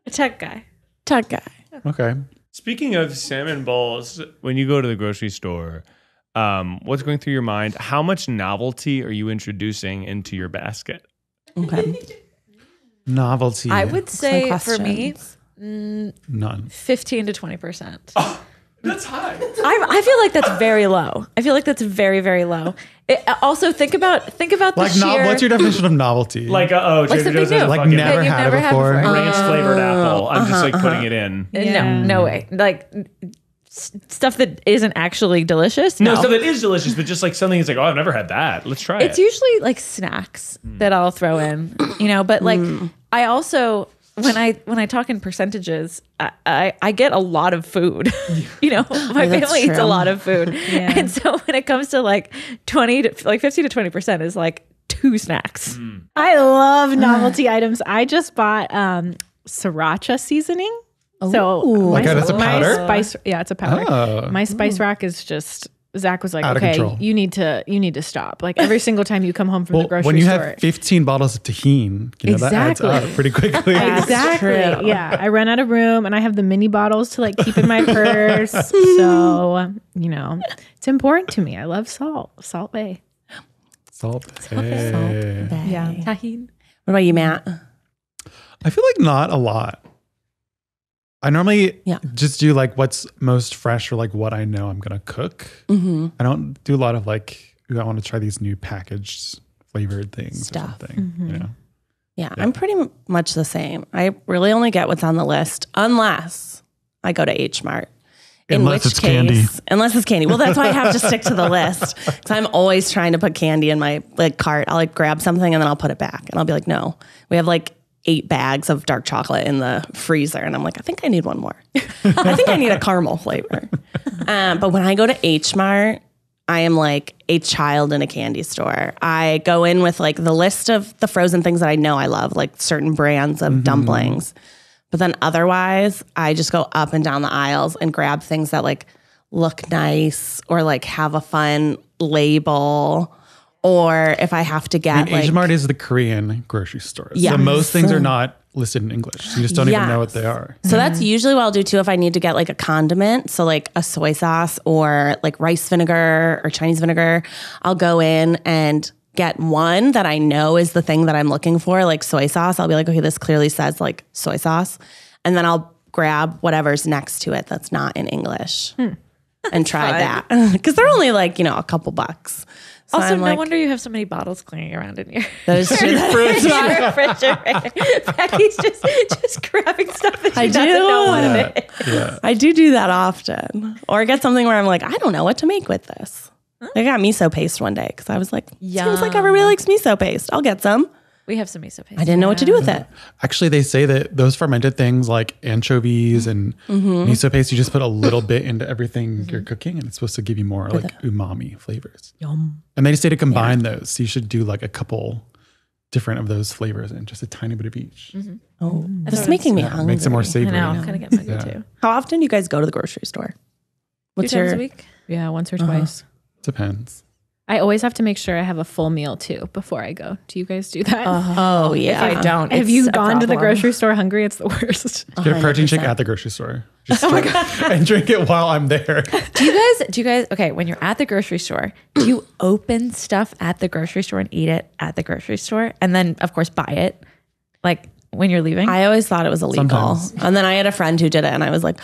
A tech guy. Tech guy. Okay. Speaking of salmon bowls, when you go to the grocery store, um, what's going through your mind? How much novelty are you introducing into your basket? Okay. Novelty. I would say Some for me, questions. None. 15 to 20%. <laughs> That's high. I, I feel like that's very low. I feel like that's very, very low. It, also, think about think about the Like, sheer. no, what's your definition of novelty? <laughs> Like, uh, oh, Trader something Joe's has new. Like fucking never had never it had before. before. ranch flavored apple. I'm just Uh-huh, like putting it in. Yeah. No, no way. Like s- stuff that isn't actually delicious. No, No, stuff that is delicious, but just like something that's like, oh, I've never had that. Let's try it's it. It's usually like snacks that I'll throw in, you know. But like, I also when I when I talk in percentages, I I, I get a lot of food. <laughs> you know, <laughs> my that's family eats a lot of food, Yeah. and so when it comes to like twenty to like fifty to twenty percent is like two snacks. I love novelty <sighs> items. I just bought um sriracha seasoning. So Like my, as a my spice, yeah, it's a powder. Oh. My spice rack is just. Zach was like, Out "Okay, you need to, you need to stop. Like every <laughs> single time you come home from Well, the grocery store. when you store, have 15 bottles of tahini, you know, that adds Exactly. up pretty quickly. <laughs> exactly. Yeah, I run out of room, and I have the mini bottles to like keep in my <laughs> purse. So you know, it's important to me. I love salt, Salt Bae. Salt. Bay. Salt Bae. Yeah, Tahine. What about you, Matt? I feel like not a lot. I normally Yeah. just do like what's most fresh or like what I know I'm gonna cook. Mm-hmm. I don't do a lot of like, I want to try these new packaged flavored things Stuff. or something. You know? Yeah, I'm pretty m- much the same. I really only get what's on the list unless I go to H Mart. In Unless which it's case, candy. unless it's candy. Well, that's why I have to stick to the list because I'm always trying to put candy in my like cart. I'll like grab something and then I'll put it back, and I'll be like, no, we have like eight bags of dark chocolate in the freezer, and I'm like, I think I need one more. <laughs> I think I need a caramel flavor. <laughs> Um, but when I go to H Mart, I am like a child in a candy store. I go in with like the list of the frozen things that I know I love, like certain brands of dumplings. But then otherwise, I just go up and down the aisles and grab things that like look nice or like have a fun label. Or if I have to get And like H Mart is the Korean grocery store. So Yes. most things are not listed in English. So you just don't even know what they are. So that's usually what I'll do too if I need to get like a condiment. So like a soy sauce or like rice vinegar or Chinese vinegar. I'll go in and get one that I know is the thing that I'm looking for, like soy sauce. I'll be like, okay, this clearly says like soy sauce. And then I'll grab whatever's next to it that's not in English hmm. and try that. <laughs> Because they're only like, you know, a couple bucks. So Also, I'm no like, wonder you have so many bottles clearing around in your, that is <laughs> true. your refrigerator. <laughs> Becky's just just grabbing stuff that she I doesn't do. know what it is. Yeah. I do do that often. Or get something where I'm like, I don't know what to make with this. I got miso paste one day because I was like, seems like everybody likes miso paste. I'll get some. We have some miso paste. I didn't know what to do with it. Actually, they say that those fermented things like anchovies and Mm-hmm. miso paste, you just put a little bit into everything you're cooking, and it's supposed to give you more like umami flavors. Yum. And they say to combine those. So you should do like a couple different of those flavors and just a tiny bit of each. Oh, this is making me hungry. Makes it more I savory. know. I'm kind of getting hungry Yeah. too. How often do you guys go to the grocery store? What's Two times your a week. yeah, once or Uh-huh. twice. Depends. I always have to make sure I have a full meal too before I go. Do you guys do that? Oh, oh yeah. If I don't, have you gone to the grocery store hungry? It's the worst. <laughs> Get a protein shake at the grocery store. <laughs> Just oh drink, <laughs> and drink it while I'm there. Do you guys? Do you guys? Okay, when you're at the grocery store, do you <clears throat> open stuff at the grocery store and eat it at the grocery store, and then of course buy it, like when you're leaving? I, I always thought it was illegal. Sometimes. And then I had a friend who did it and I was like,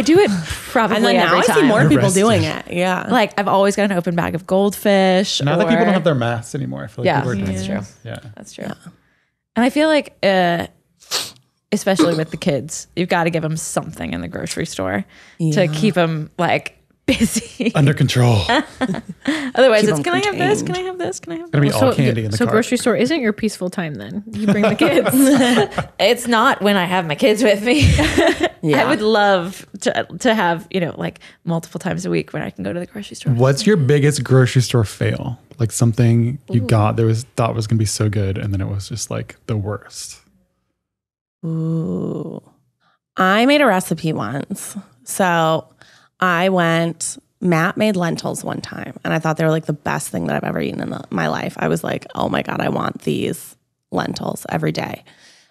do it probably and then now every I see time. more people Arrested. doing it. Yeah. Like I've always got an open bag of goldfish. Now that people don't have their masks anymore, I feel like Yeah, people are doing that's it. true. Yeah. That's true. And I feel like, uh, especially with the kids, you've got to give them something in the grocery store to keep them like busy. Under control. <laughs> Otherwise, Keep it's 'em can I have this? Can I have this? Can I have Gonna be this? all candy in the so car. grocery store isn't your peaceful time then. You bring the kids. <laughs> It's not when I have my kids with me. <laughs> yeah. I would love to to have you know like multiple times a week when I can go to the grocery store. What's your biggest grocery store fail? Like something you got that was thought was gonna be so good, and then it was just like the worst. Ooh. I made a recipe once. So I went, Matt made lentils one time, and I thought they were like the best thing that I've ever eaten in the, my life. I was like, oh my God, I want these lentils every day.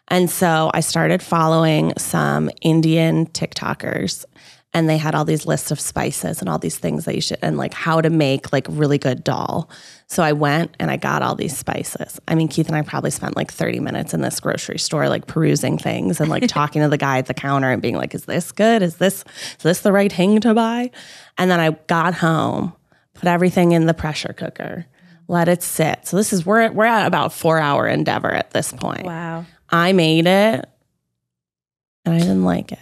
And so I started following some Indian TikTokers, and they had all these lists of spices and all these things that you should and like how to make like really good dal. So I went and I got all these spices. I mean, Keith and I probably spent like 30 minutes in this grocery store, like perusing things and like <laughs> talking to the guy at the counter and being like, is this good? Is this is this the right thing to buy? And then I got home, put everything in the pressure cooker, let it sit. So this is we're we're at about four hour endeavor at this point. Wow. I made it and I didn't like it.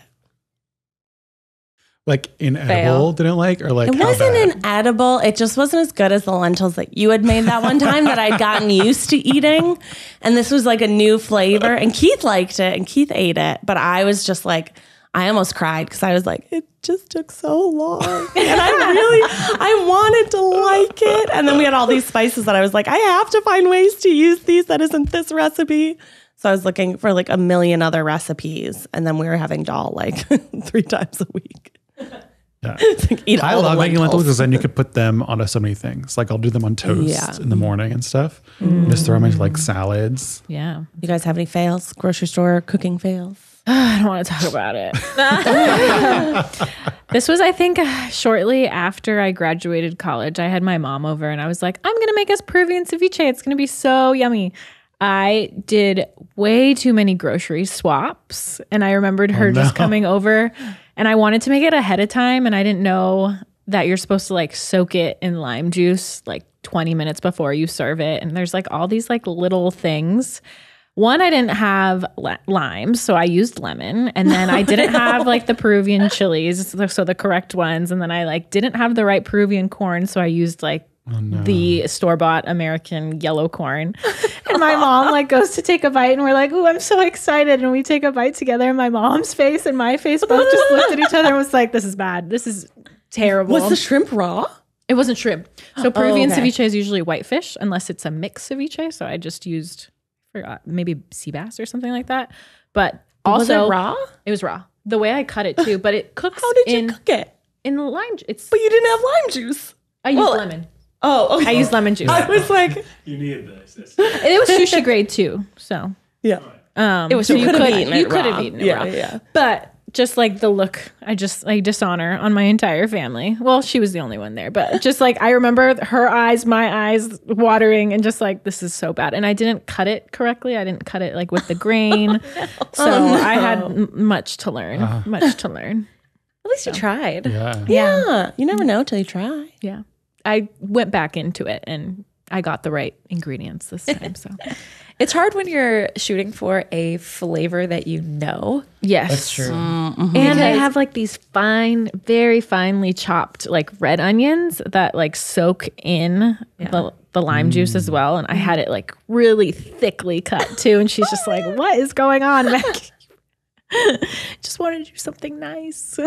Like inedible, didn't like, or like It wasn't bad? inedible. It just wasn't as good as the lentils that you had made that one time that I'd gotten used to eating. And this was like a new flavor. And Keith liked it and Keith ate it. But I was just like, I almost cried because I was like, it just took so long. <laughs> And I really, I wanted to like it. And then we had all these spices that I was like, I have to find ways to use these that isn't this recipe. So I was looking for like a million other recipes. And then we were having dal like <laughs> three times a week. Yeah. <laughs> Like, eat I all the love making lentils lentils. because then you could put them onto so many things. Like I'll do them on toast Yeah. in the morning and stuff. Just throw them into like salads. Yeah. You guys have any fails? Grocery store cooking fails? <sighs> I don't want to talk about it. <laughs> this was, I think, uh, shortly after I graduated college. I had my mom over and I was like, I'm going to make us Peruvian ceviche. It's going to be so yummy. I did way too many grocery swaps. And I remembered her oh, just no. coming over and I wanted to make it ahead of time. And I didn't know that you're supposed to like soak it in lime juice like 20 minutes before you serve it. And there's like all these like little things. One, I didn't have li- limes, so I used lemon, and then I didn't <laughs> have like the Peruvian chilies, so the correct ones, and then I like didn't have the right Peruvian corn, so I used like Uh, the store bought American yellow corn. <laughs> And my mom like goes to take a bite, and we're like, "Ooh, I'm so excited!" And we take a bite together, and my mom's face and my face both just looked at each other and was like, "This is bad. This is terrible." Was the shrimp raw? It wasn't shrimp. So oh, Peruvian okay. ceviche is usually whitefish, unless it's a mixed ceviche. So I just used, forgot uh, maybe sea bass or something like that. But also, was it raw? It was raw. The way I cut it too, but it cooks How did you in cook it? in lime. ju- It's But you didn't have lime juice. I used well, lemon. Oh, okay. I used lemon juice. I was like, <laughs> You needed this. it was <laughs> sushi grade too. So yeah. um, It was so you you could could have eaten you it could raw. eaten it yeah, raw. Yeah. But just like the look, I just I dishonor on my entire family. Well, she was the only one there, but just like I remember her eyes, my eyes watering, and just like this is so bad. And I didn't cut it correctly. I didn't cut it like with the grain, <laughs> so I had m- much to learn. Much to learn. At least you tried. Yeah. Yeah. You never know till you try. Yeah, I went back into it and I got the right ingredients this time. So <laughs> It's hard when you're shooting for a flavor that you know. yes, That's true. Uh, and mm-hmm. I have like these fine, very finely chopped like red onions that like soak in the, the lime juice as mm. well. And I had it like really thickly cut too. And she's just like, what is going on, Maggie? <laughs> <laughs> just wanted to do something nice.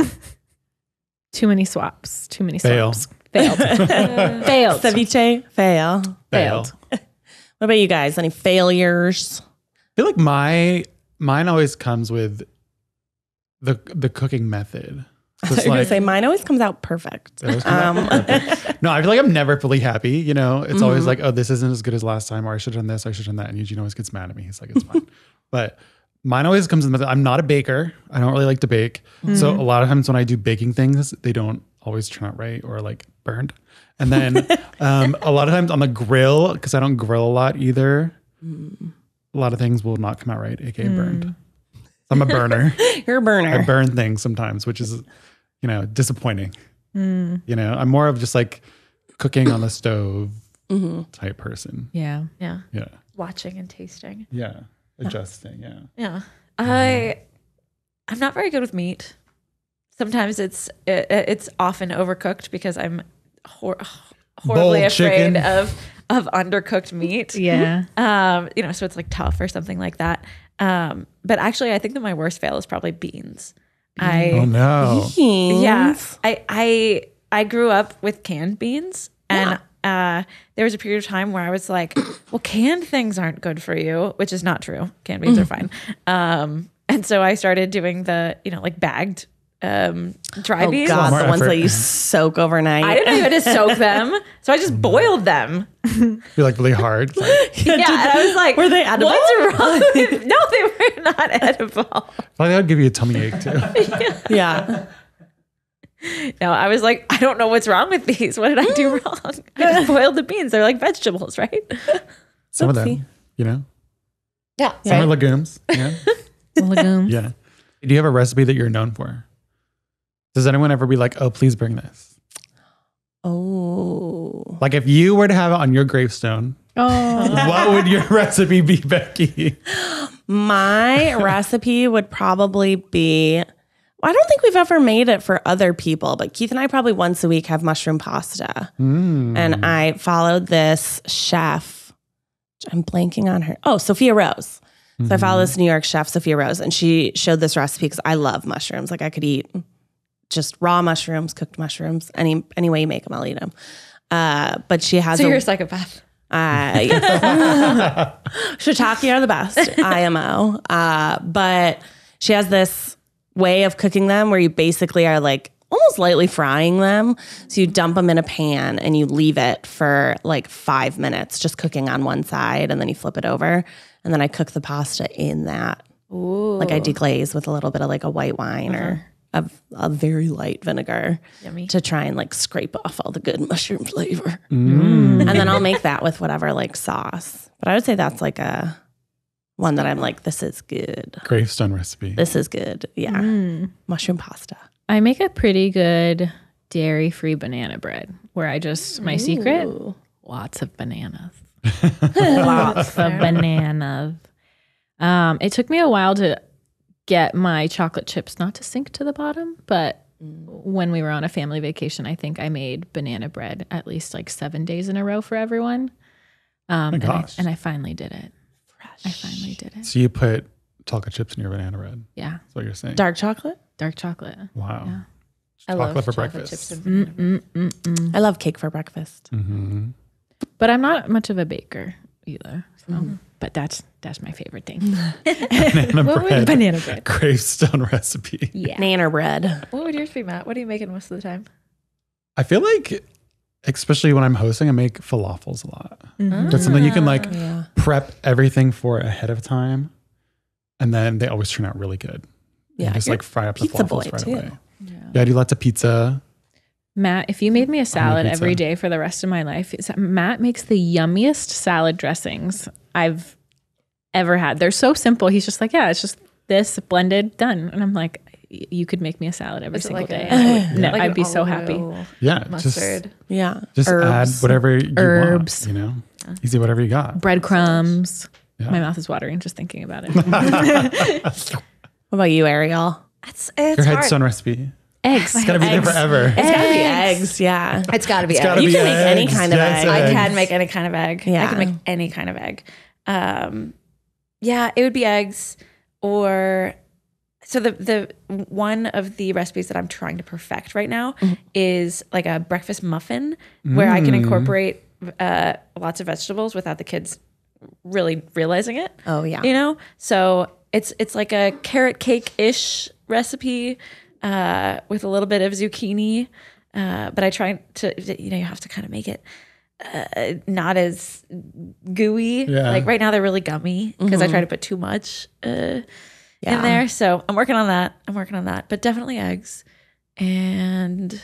too many swaps. Too many Fail. swaps. Failed. <laughs> Failed. Ceviche, fail. Failed. <laughs> What about you guys? Any failures? I feel like my mine always comes with the the cooking method. So it's You're gonna say mine always comes out perfect. It always comes Um, out perfect. <laughs> no, I feel like I'm never fully happy. You know, it's always like, oh, this isn't as good as last time, or I should have done this, or I should have done that. And Eugene always gets mad at me. He's like, it's fine. but mine always comes in the method. I'm not a baker. I don't really like to bake. So a lot of times when I do baking things, they don't always turn out right or like burned. And then um, a lot of times on the grill, because I don't grill a lot either, a lot of things will not come out right, aka hmm. burned. I'm a burner. <laughs> You're a burner. I burn things sometimes, which is, you know, disappointing. Hmm. You know, I'm more of just like cooking on the stove mm-hmm. type person. Yeah. Yeah. Yeah. Watching and tasting. Yeah. Adjusting. Yeah. Yeah. I I'm not very good with meat. Sometimes it's it, it's often overcooked because I'm hor- horribly Boiled afraid chicken. <laughs> of of undercooked meat. Yeah. Um, you know, so it's like tough or something like that. Um, but actually I think that my worst fail is probably beans. I Oh no. beans. yeah, I I I grew up with canned beans, and uh, there was a period of time where I was like, <coughs> "Well, canned things aren't good for you," which is not true. Canned beans are <laughs> fine. Um, and so I started doing the you know like bagged um, dry Oh beans. God, More the ones that you soak overnight. I didn't know you had to soak them, so I just boiled them. <laughs> You're like really hard. Like, <laughs> Yeah, <laughs> and I was like, Were they edible? What's wrong? with-" no, they were not edible. probably that would give you a tummy ache too. yeah. No, I was like, I don't know what's wrong with these. What did I do wrong? I just boiled the beans. They're like vegetables, right? Some of them, you know, Yeah. some are legumes. Yeah. Legumes. yeah. Do you have a recipe that you're known for? Does anyone ever be like, oh, please bring this? Oh. Like if you were to have it on your gravestone, Oh, what would your <laughs> recipe be, Becky? My <laughs> recipe would probably be I don't think we've ever made it for other people, but Keith and I probably once a week have mushroom pasta. Hmm. And I followed this chef. I'm blanking on her. Oh, Sophia Rose. So I follow mm-hmm. this New York chef, Sophia Rose, and she showed this recipe because I love mushrooms. Like I could eat just raw mushrooms, cooked mushrooms, any any way you make them, I'll eat them. Uh, but she has So a, you're a psychopath. I <laughs> shiitake are the best, IMO. Uh, but she has this way of cooking them where you basically are like almost lightly frying them. So you dump them in a pan and you leave it for like five minutes, just cooking on one side, and then you flip it over. And then I cook the pasta in that. Like I deglaze with a little bit of like a white wine or a, a very light vinegar Yummy. to try and like scrape off all the good <laughs> mushroom flavor. And then I'll make that with whatever like sauce. But I would say that's like a one that I'm like, this is good. Gravestone recipe. This is good. Yeah. Mushroom pasta. I make a pretty good dairy free banana bread where I just, my secret, lots of bananas. <laughs> lots of bananas. Um, it took me a while to get my chocolate chips not to sink to the bottom, but when we were on a family vacation, I think I made banana bread at least like seven days in a row for everyone. Um, and, I, gosh. and I finally did it. Fresh. I finally did it. So you put chocolate chips in your banana bread. Yeah, That's what you're saying. Dark chocolate. dark chocolate. Wow. Yeah. I Chocolate love for chocolate breakfast. I love cake for breakfast. hmm But I'm not much of a baker either. So. Mm-hmm. But that's that's my favorite thing. Banana What would bread. banana bread? Gravestone recipe. Yeah. Nanner bread. What would yours be, Matt? What are you making most of the time? I feel like, especially when I'm hosting, I make falafels a lot. Mm-hmm. That's something you can like ah. Yeah. prep everything for ahead of time, and then they always turn out really good. Yeah. just you're like fry up the pizza falafels boy, right too. away. Yeah. I do lots of pizza. Matt, if you made me a salad every day for the rest of my life, Matt makes the yummiest salad dressings I've ever had. They're so simple. He's just like, yeah, it's just this blended, done. And I'm like, you could make me a salad every single like day. a- and I would- no, Like I'd be so happy. oil, Yeah, mustard. just Yeah. just add whatever you Herbs. want. You know, easy whatever you got. Breadcrumbs. Yeah. My mouth is watering just thinking about it. <laughs> <laughs> What about you, Ariel? It's, it's Your hard. headstone recipe. Eggs. It's gotta be there Eggs. forever. It's gotta be eggs. Yeah. It's got to be. It's gotta egg. You be can make any kind of Yes, egg. I can make any kind of egg. Yeah. I can make any kind of egg. Um, yeah, it would be eggs or so the the one of the recipes that I'm trying to perfect right now is like a breakfast muffin where I can incorporate uh, lots of vegetables without the kids really realizing it. Oh, yeah. You know, so it's it's like a carrot cake ish recipe uh, with a little bit of zucchini. Uh, but I try to, you know, you have to kind of make it uh, not as gooey. Yeah. Like right now, they're really gummy because I try to put too much uh, Yeah. in there. So I'm working on that. I'm working on that. But definitely eggs and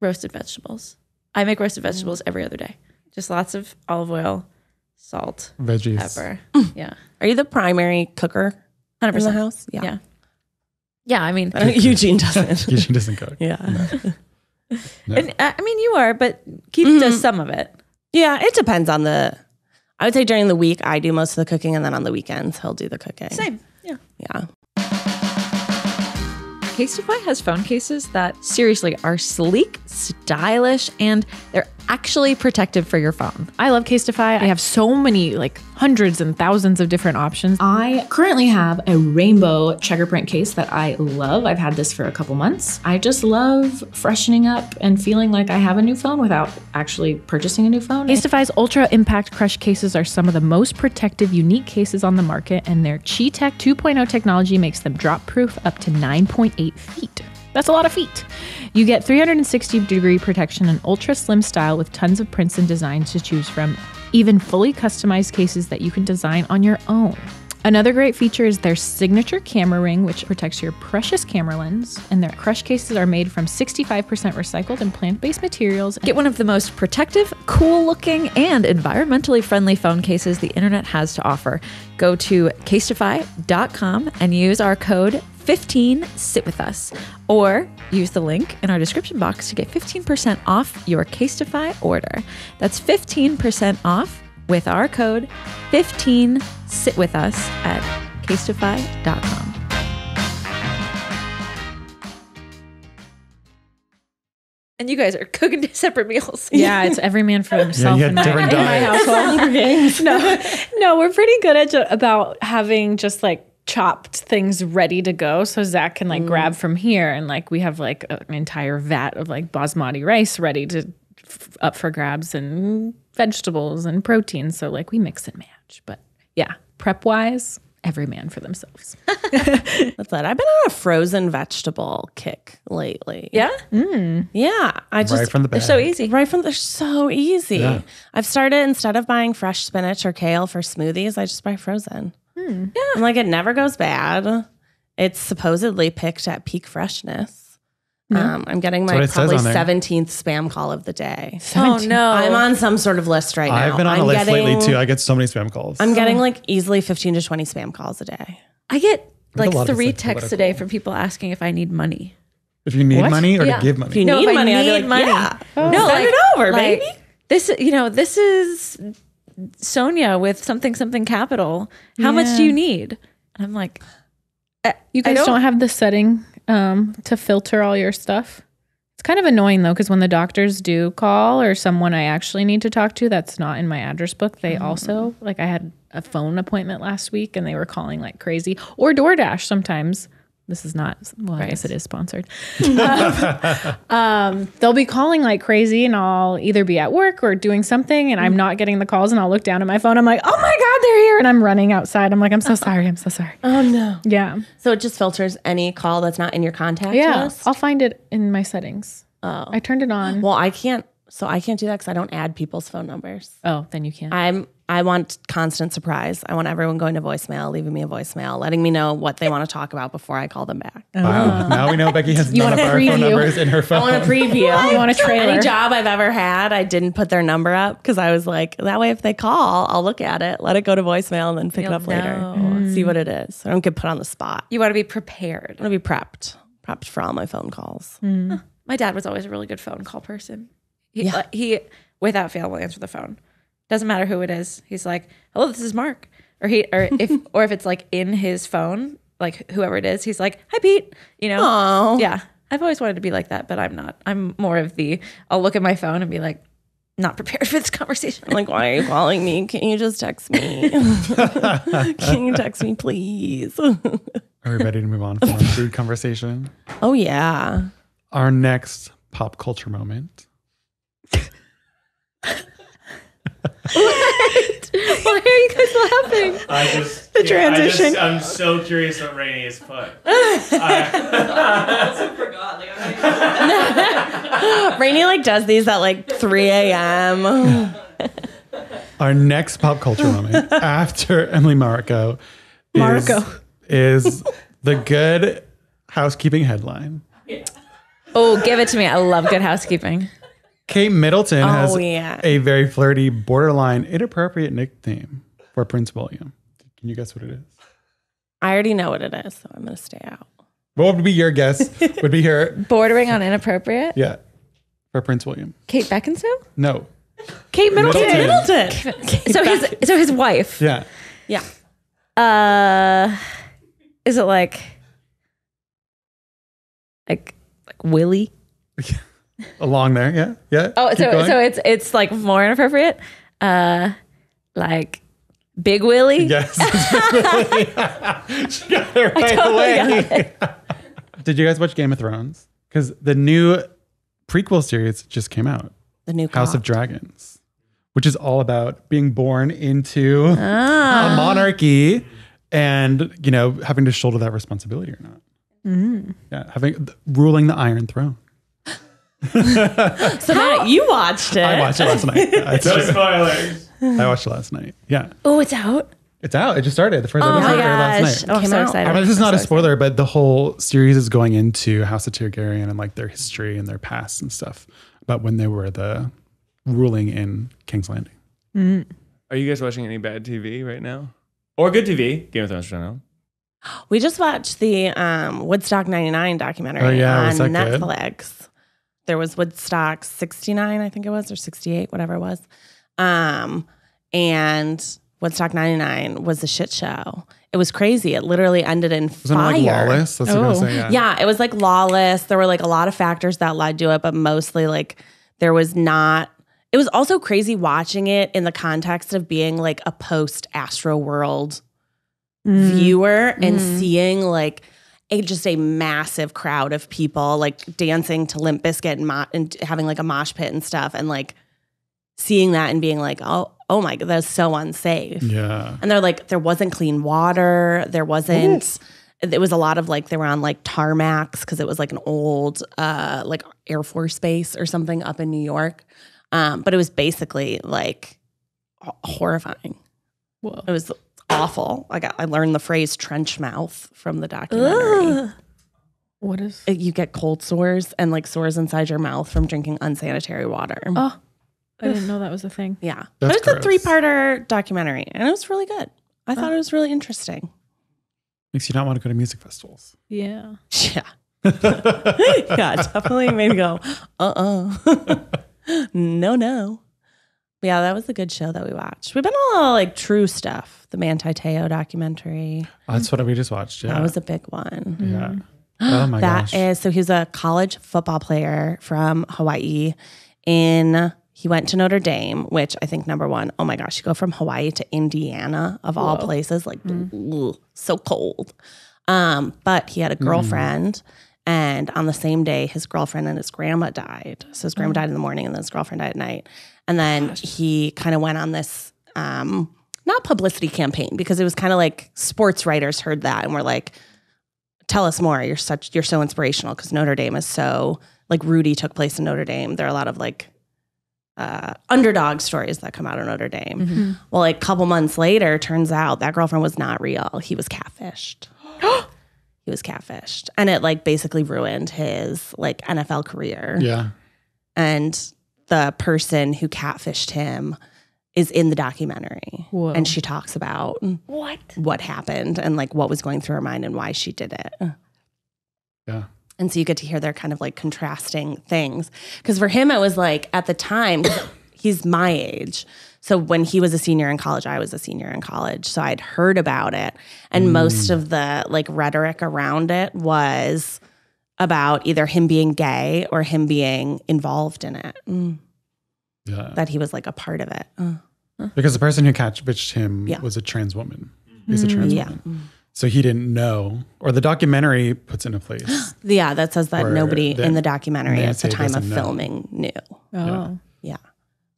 roasted vegetables. I make roasted vegetables every other day. Just lots of olive oil, salt, Veggies. pepper. Yeah. Are you the primary cooker in the 100%. house? Yeah. Yeah. I mean, <laughs> Eugene doesn't. <laughs> She doesn't cook. yeah. <laughs> No. and, uh, I mean, you are, but Keith does some of it. Yeah. It depends on the. I would say during the week I do most of the cooking, and then on the weekends he'll do the cooking. Same. Yeah. Yeah. Casetify has phone cases that seriously are sleek, stylish, and they're actually protective for your phone. I love Casetify. I have so many, like hundreds and thousands of different options. I currently have a rainbow checker print case that I love. I've had this for a couple months. I just love freshening up and feeling like I have a new phone without actually purchasing a new phone. Casetify's Ultra Impact Crush cases are some of the most protective, unique cases on the market, and their Qi Tech 2.0 technology makes them drop proof up to 9.8 feet. That's a lot of feet. You get 360 degree protection and ultra slim style with tons of prints and designs to choose from, even fully customized cases that you can design on your own. Another great feature is their signature camera ring, which protects your precious camera lens. And their crush cases are made from 65% recycled and plant based materials. Get one of the most protective, cool looking, and environmentally friendly phone cases the internet has to offer. Go to casetify.com and use our code 15 sit with us or use the link in our description box to get 15% off your casetify order that's 15% off with our code 15 sit with us at casetify.com and you guys are cooking <laughs> separate meals Yeah, it's every man for <laughs> himself. you in my- different in my household. <laughs> no, no, we're pretty good at ju- about having just like chopped things ready to go, so Zach can like grab mm. from here, and like we have like an entire vat of like basmati rice ready to f- up for grabs, and vegetables and protein. So like we mix and match. But yeah, prep wise, every man for themselves. <laughs> That's it. I've been on a frozen vegetable kick lately. yeah Yeah. I just right from the they're so easy Right from the they're so easy. Yeah. I've started instead of buying fresh spinach or kale for smoothies, I just buy frozen. Hmm. Yeah. And like it never goes bad. It's supposedly picked at peak freshness. Um, I'm getting what my it says probably on there. 17th spam call of the day. oh no I'm on some sort of list right now. I've been on I'm a list getting, lately too. I get so many spam calls. I'm getting like easily 15 to 20 spam calls a day. I get Like lot of three it's, like, texts a day from people asking if I need money. if you need What? money or Yeah. to give money. If you No, need if I money, I'd be need like, money. yeah. No, Send like, it over, like, baby. This, you know, this is Sonia with something something capital. How much do Yeah. you need? And I'm like, You I guys don't- don't, have the setting um, to filter all your stuff. It's kind of annoying though, because when the doctors do call or someone I actually need to talk to that's not in my address book, they also like I had a phone appointment last week and they were calling like crazy or DoorDash sometimes. This is not well, I guess it is sponsored. <laughs> Um, um, they'll be calling like crazy and I'll either be at work or doing something and I'm mm. not getting the calls and I'll look down at my phone. I'm like, oh my God, they're here. And I'm running outside. I'm like, I'm so uh-huh. sorry. I'm so sorry. Oh no. Yeah. So it just filters any call that's not in your contact Yeah, list. I'll find it in my settings. Oh. I turned it on. Well, I can't. So I can't do that because I don't add people's phone numbers. oh, then you can't I'm. I want constant surprise. I want everyone going to voicemail, leaving me a voicemail, letting me know what they want to talk about before I call them back. Wow. Now we know <laughs> Becky has You none want of a our phone preview. numbers in her phone. <laughs> I want a preview. You want a trailer? Any job I've ever had, I didn't put their number up because I was like, that way if they call, I'll look at it, let it go to voicemail, and then pick You'll it up later. know. Mm. See what mm. it is. I don't get put on the spot. you want to be prepared. I want to be prepped, prepped for all my phone calls. Hmm. My dad was always a really good phone call person. He, uh, he without fail will answer the phone. Doesn't matter who it is. He's like, "Hello, this is Mark," or he, or if, <laughs> or if it's like in his phone, like whoever it is, he's like, "Hi, Pete." You know, Oh, yeah. I've always wanted to be like that, but I'm not. I'm more of the. I'll look at my phone and be like, not prepared <laughs> for this conversation. I'm like, why are you calling me? Can you just text me? <laughs> Can you text me, please? Are we ready to move on from our food conversation? oh yeah. Our next pop culture moment. Why are you guys laughing? I just the transition. I am so curious what Rainie has put. <laughs> <laughs> Rainie like does these at like 3 a.m. <laughs> Our next pop culture moment after Emily Mariko is, Mariko. is the good housekeeping headline. Oh, give it to me. I love good housekeeping. Kate Middleton has Oh, yeah. a very flirty, borderline inappropriate nickname for Prince William. Can you guess what it is? I already know what it is, so I'm gonna stay out. What would be your guess? <laughs> would be her, Bordering on inappropriate. yeah, for Prince William. Kate Beckinsale. No, Kate Middleton. Middleton. So his so his wife. Yeah, Yeah. Uh, is it like like like Willie? <laughs> along there. Yeah, yeah. Oh, Keep so going. so it's it's like more inappropriate. Uh, like Big Willie. Yes. <laughs> <laughs> she got it right <laughs> away. Did you guys watch Game of Thrones? Because the new prequel series just came out, The new House cop. of Dragons, which is all about being born into Ah. a monarchy and, you know, having to shoulder that responsibility or not. Mm. Yeah, having ruling the Iron Throne. So Matt, you watched it. I watched it last night. <laughs> Yeah, it's No true. spoilers. I watched it last night. Yeah. Oh, it's out. It's out. It just started. The first Oh episode aired last night. Oh, I'm Came so out. excited. I mean, this is I'm not a so spoiler, but the whole series is going into House of Targaryen and like their history and their past and stuff about when they were the ruling in King's Landing. Are you guys watching any bad TV right now? Or good TV? Game of Thrones channel. We just watched the um, Woodstock 99 documentary Oh, yeah, on was that good? Netflix. There was Woodstock 69, I think it was, or 68, whatever it was. Um, and Woodstock 99 was a shit show. It was crazy. It literally ended in Wasn't it fire. like lawless? That's what I was Oh. Yeah. Yeah, it was like lawless. There were like a lot of factors that led to it, but mostly like there was not. It was also crazy watching it in the context of being like a post Astroworld viewer and seeing like a just a massive crowd of people like dancing to Limp Bizkit and, mo- and having like a mosh pit and stuff, and like seeing that and being like, oh, oh my god, that's so unsafe. Yeah. And they're like, there wasn't clean water. There wasn't. It was a lot of like they were on like tarmacs because it was like an old uh like Air Force base or something up in New York. Um, but it was basically like h- horrifying. Whoa. It was awful. I got I learned the phrase trench mouth from the documentary. What is? You get cold sores and like sores inside your mouth from drinking unsanitary water. Oh, I didn't know that was a thing. Yeah. That's but it's a three parter documentary and it was really good. I thought it was really interesting. Makes you not want to go to music festivals. Yeah. <laughs> Yeah. <laughs> yeah, definitely made me go, uh uh <laughs> no, no. But yeah, that was a good show that we watched. We've been on a lot of like true stuff. The Manti Te'o documentary. Oh, that's what we just watched. Yeah. That was a big one. yeah. Mm-hmm. Oh my <gasps> That gosh. is so he was a college football player from Hawaii in he went to Notre Dame, which I think number one, oh my gosh, you go from Hawaii to Indiana of all places, like mm-hmm. ugh, so cold. Um, but he had a mm. girlfriend, and on the same day, his girlfriend and his grandma died. So his grandma oh. died in the morning, and then his girlfriend died at night. And then he kind of went on this um, not publicity campaign because it was kind of like sports writers heard that and were like, tell us more. You're such you're so inspirational because Notre Dame is so like Rudy took place in Notre Dame. There are a lot of like uh, underdog stories that come out of Notre Dame. Well, like a couple months later, turns out that girlfriend was not real. He was catfished. <gasps> he was catfished, and it like basically ruined his like NFL career. yeah. And the person who catfished him is in the documentary, Whoa. and she talks about What? what happened and like what was going through her mind and why she did it. Yeah. And so you get to hear their kind of like contrasting things. Because for him, it was like at the time <coughs> he's my age. So when he was a senior in college, I was a senior in college. So I'd heard about it. And most of the like rhetoric around it was about either him being gay or him being involved in it, Mm, Yeah. that he was like a part of it. Uh, Because the person who catfished him Yeah. was a trans woman. He's a trans yeah. woman. So he didn't know, or the documentary puts into place. <gasps> Yeah, that says that nobody that in the documentary at Nancy the time of doesn't know. filming knew. Oh. Yeah.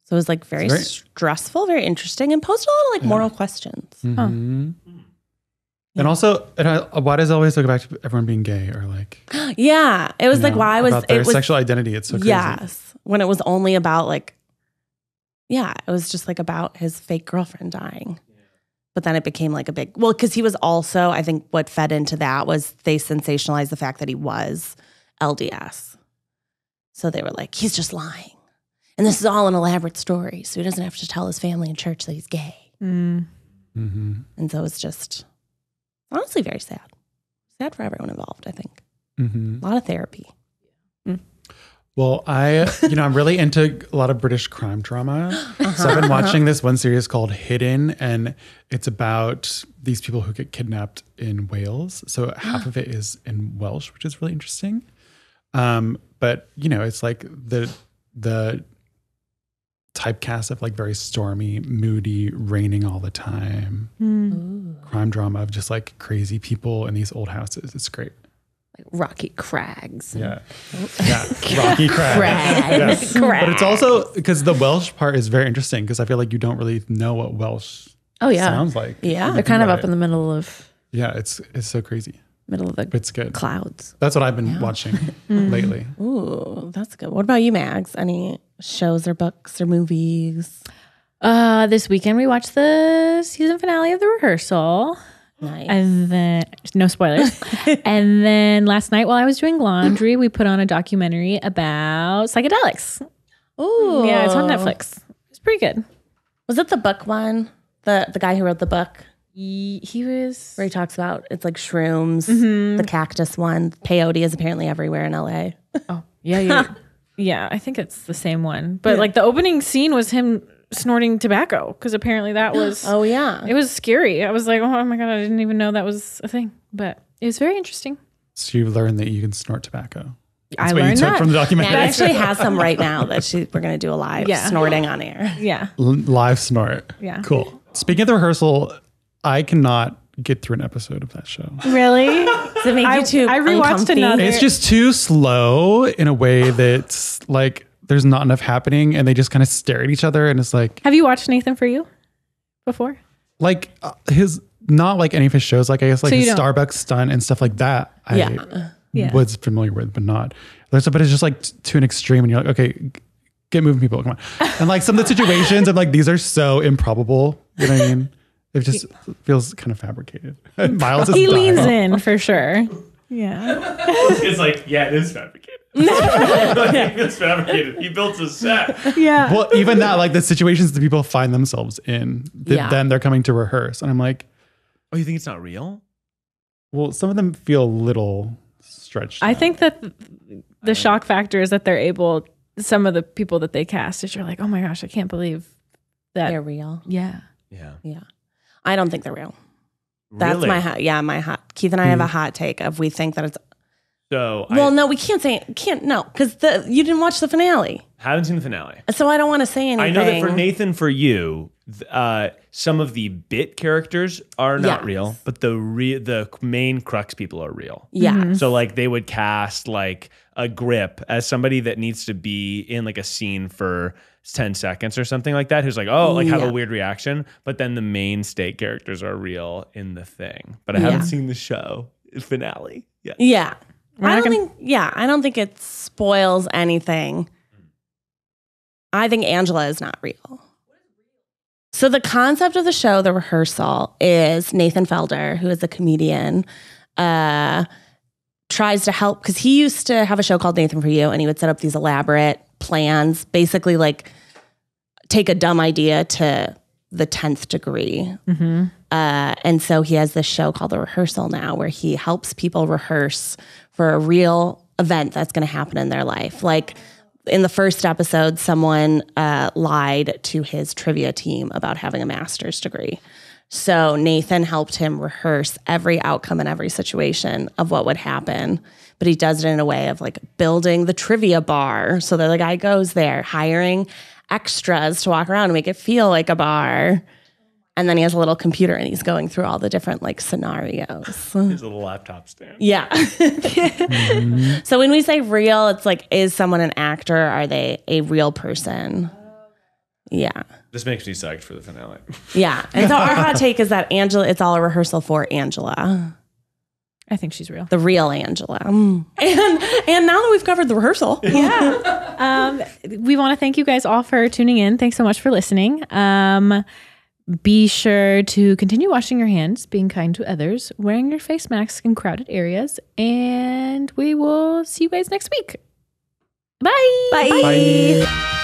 So it was like very, very- stressful, very interesting, and posed a lot of like moral questions. Mhm. And also, and I, why does it always look back to everyone being gay or like <gasps> Yeah. It was like know, why was their it was sexual identity? It's so crazy. yes when it was only about like yeah it was just like about his fake girlfriend dying. But then it became like a big well because he was also I think what fed into that was they sensationalized the fact that he was LDS. So they were like he's just lying, and this is all an elaborate story, so he doesn't have to tell his family and church that he's gay. Mm. hmm And so it's just honestly very sad. Sad for everyone involved, I think. hmm A lot of therapy. Well, I, you know, I'm really into a lot of British crime drama. So I've been watching this one series called Hidden, and it's about these people who get kidnapped in Wales. So half of it is in Welsh, which is really interesting. Um, but you know, it's like the the typecast of like very stormy, moody, raining all the time, crime drama of just like crazy people in these old houses. It's great. Rocky Crags. Yeah. <laughs> Yeah. Rocky crab. Yes. But it's also because the Welsh part is very interesting because I feel like you don't really know what Welsh Oh yeah. sounds like. Yeah. They're kind of up in the middle of Yeah, it's it's so crazy. middle of the it's good. clouds. That's what I've been watching <laughs> <laughs> lately. Ooh, that's good. What about you, Mags? Any shows or books or movies? Uh, this weekend we watched the season finale of the rehearsal, Nice. and then no spoilers. <laughs> and then last night while I was doing laundry, we put on a documentary about psychedelics. Ooh. Yeah, it's on Netflix. It's pretty good. Was it the book one? The the guy who wrote the book He, he was where he talks about it's like shrooms. Mm-hmm. The cactus one. Peyote is apparently everywhere in LA. Oh, yeah, yeah. <laughs> yeah, I think it's the same one. But like the opening scene was him snorting tobacco because apparently that <gasps> was Oh yeah. it was scary. I was like, oh my god, I didn't even know that was a thing. But it was very interesting. So you learned that you can snort tobacco. I what you learned took that. from the documentary. Maddie actually has some <laughs> right now that she we're gonna do a live Yeah. snorting on air. yeah, L- live snort. Yeah. Cool. Speaking of the rehearsal, I cannot get through an episode of that show. really. <laughs> Does it make I- you too I rewatched uncomfy? another- It's just too slow in a way that's like there's not enough happening and they just kind of stare at each other and it's like Have you watched Nathan for You before? like uh, his not like any of his shows like I guess like So his don't- Starbucks stunt and stuff like that. Yeah. I Yeah. was familiar with, but not. There's but it's just like t- to an extreme and you're like, okay, g- get moving people, come on. And like some of the situations I'm like, these are so improbable. You know what I mean? It just feels kind of fabricated. <laughs> Miles is He dying. leans in for sure. Yeah. <laughs> It's like, yeah, it is fabricated. <laughs> like, it's fabricated. He built a set. Yeah. Well, even that, like the situations that people find themselves in, th- Yeah. then they're coming to rehearse. And I'm like, Oh, you think it's not real? well, some of them feel a little stretched. I out. think that the shock factor is that they're able. Some of the people that they cast is you're like, oh my gosh, I can't believe that. They're real. yeah. Yeah. Yeah. I don't think they're real. That's Really? my hot. Yeah, my hot. Keith and I have a hmm. hot take of we think that it's. So Well, I no, we can't say can't no because the you didn't watch the finale, haven't seen the finale. so I don't want to say anything. I know that for Nathan, for you, uh, some of the bit characters are not Yes. real, but the re- the main crux people are real. Yeah. So like they would cast like a grip as somebody that needs to be in like a scene for 10 seconds or something like that who's like oh like have Yeah. a weird reaction but then the main state characters are real in the thing but i haven't seen the show finale yet Yeah. We're I don't gonna- think. Yeah, I don't think it spoils anything. I think Angela is not real. So the concept of the show, the rehearsal, is Nathan Fielder, who is a comedian, uh, tries to help because he used to have a show called Nathan for You, and he would set up these elaborate plans, basically like take a dumb idea to the tenth degree. Mm-hmm. Uh, and so he has this show called The Rehearsal now, where he helps people rehearse for a real event that's going to happen in their life. Like in the first episode, someone uh, lied to his trivia team about having a master's degree. So Nathan helped him rehearse every outcome in every situation of what would happen. But he does it in a way of like building the trivia bar so that the guy goes there, hiring extras to walk around and make it feel like a bar. And then he has a little computer and he's going through all the different like scenarios. his little laptop stand Yeah. <laughs> So when we say real, it's like, is someone an actor? Are they a real person? Yeah. this makes me psyched for the finale Yeah. And so our hot take is that Angela, it's all a rehearsal for Angela, I think she's real. the real Angela. And and now that we've covered the rehearsal, Um, we want to thank you guys all for tuning in. Thanks so much for listening. Um, be sure to continue washing your hands, being kind to others, wearing your face mask in crowded areas, and we will see you guys next week. Bye. Bye. Bye.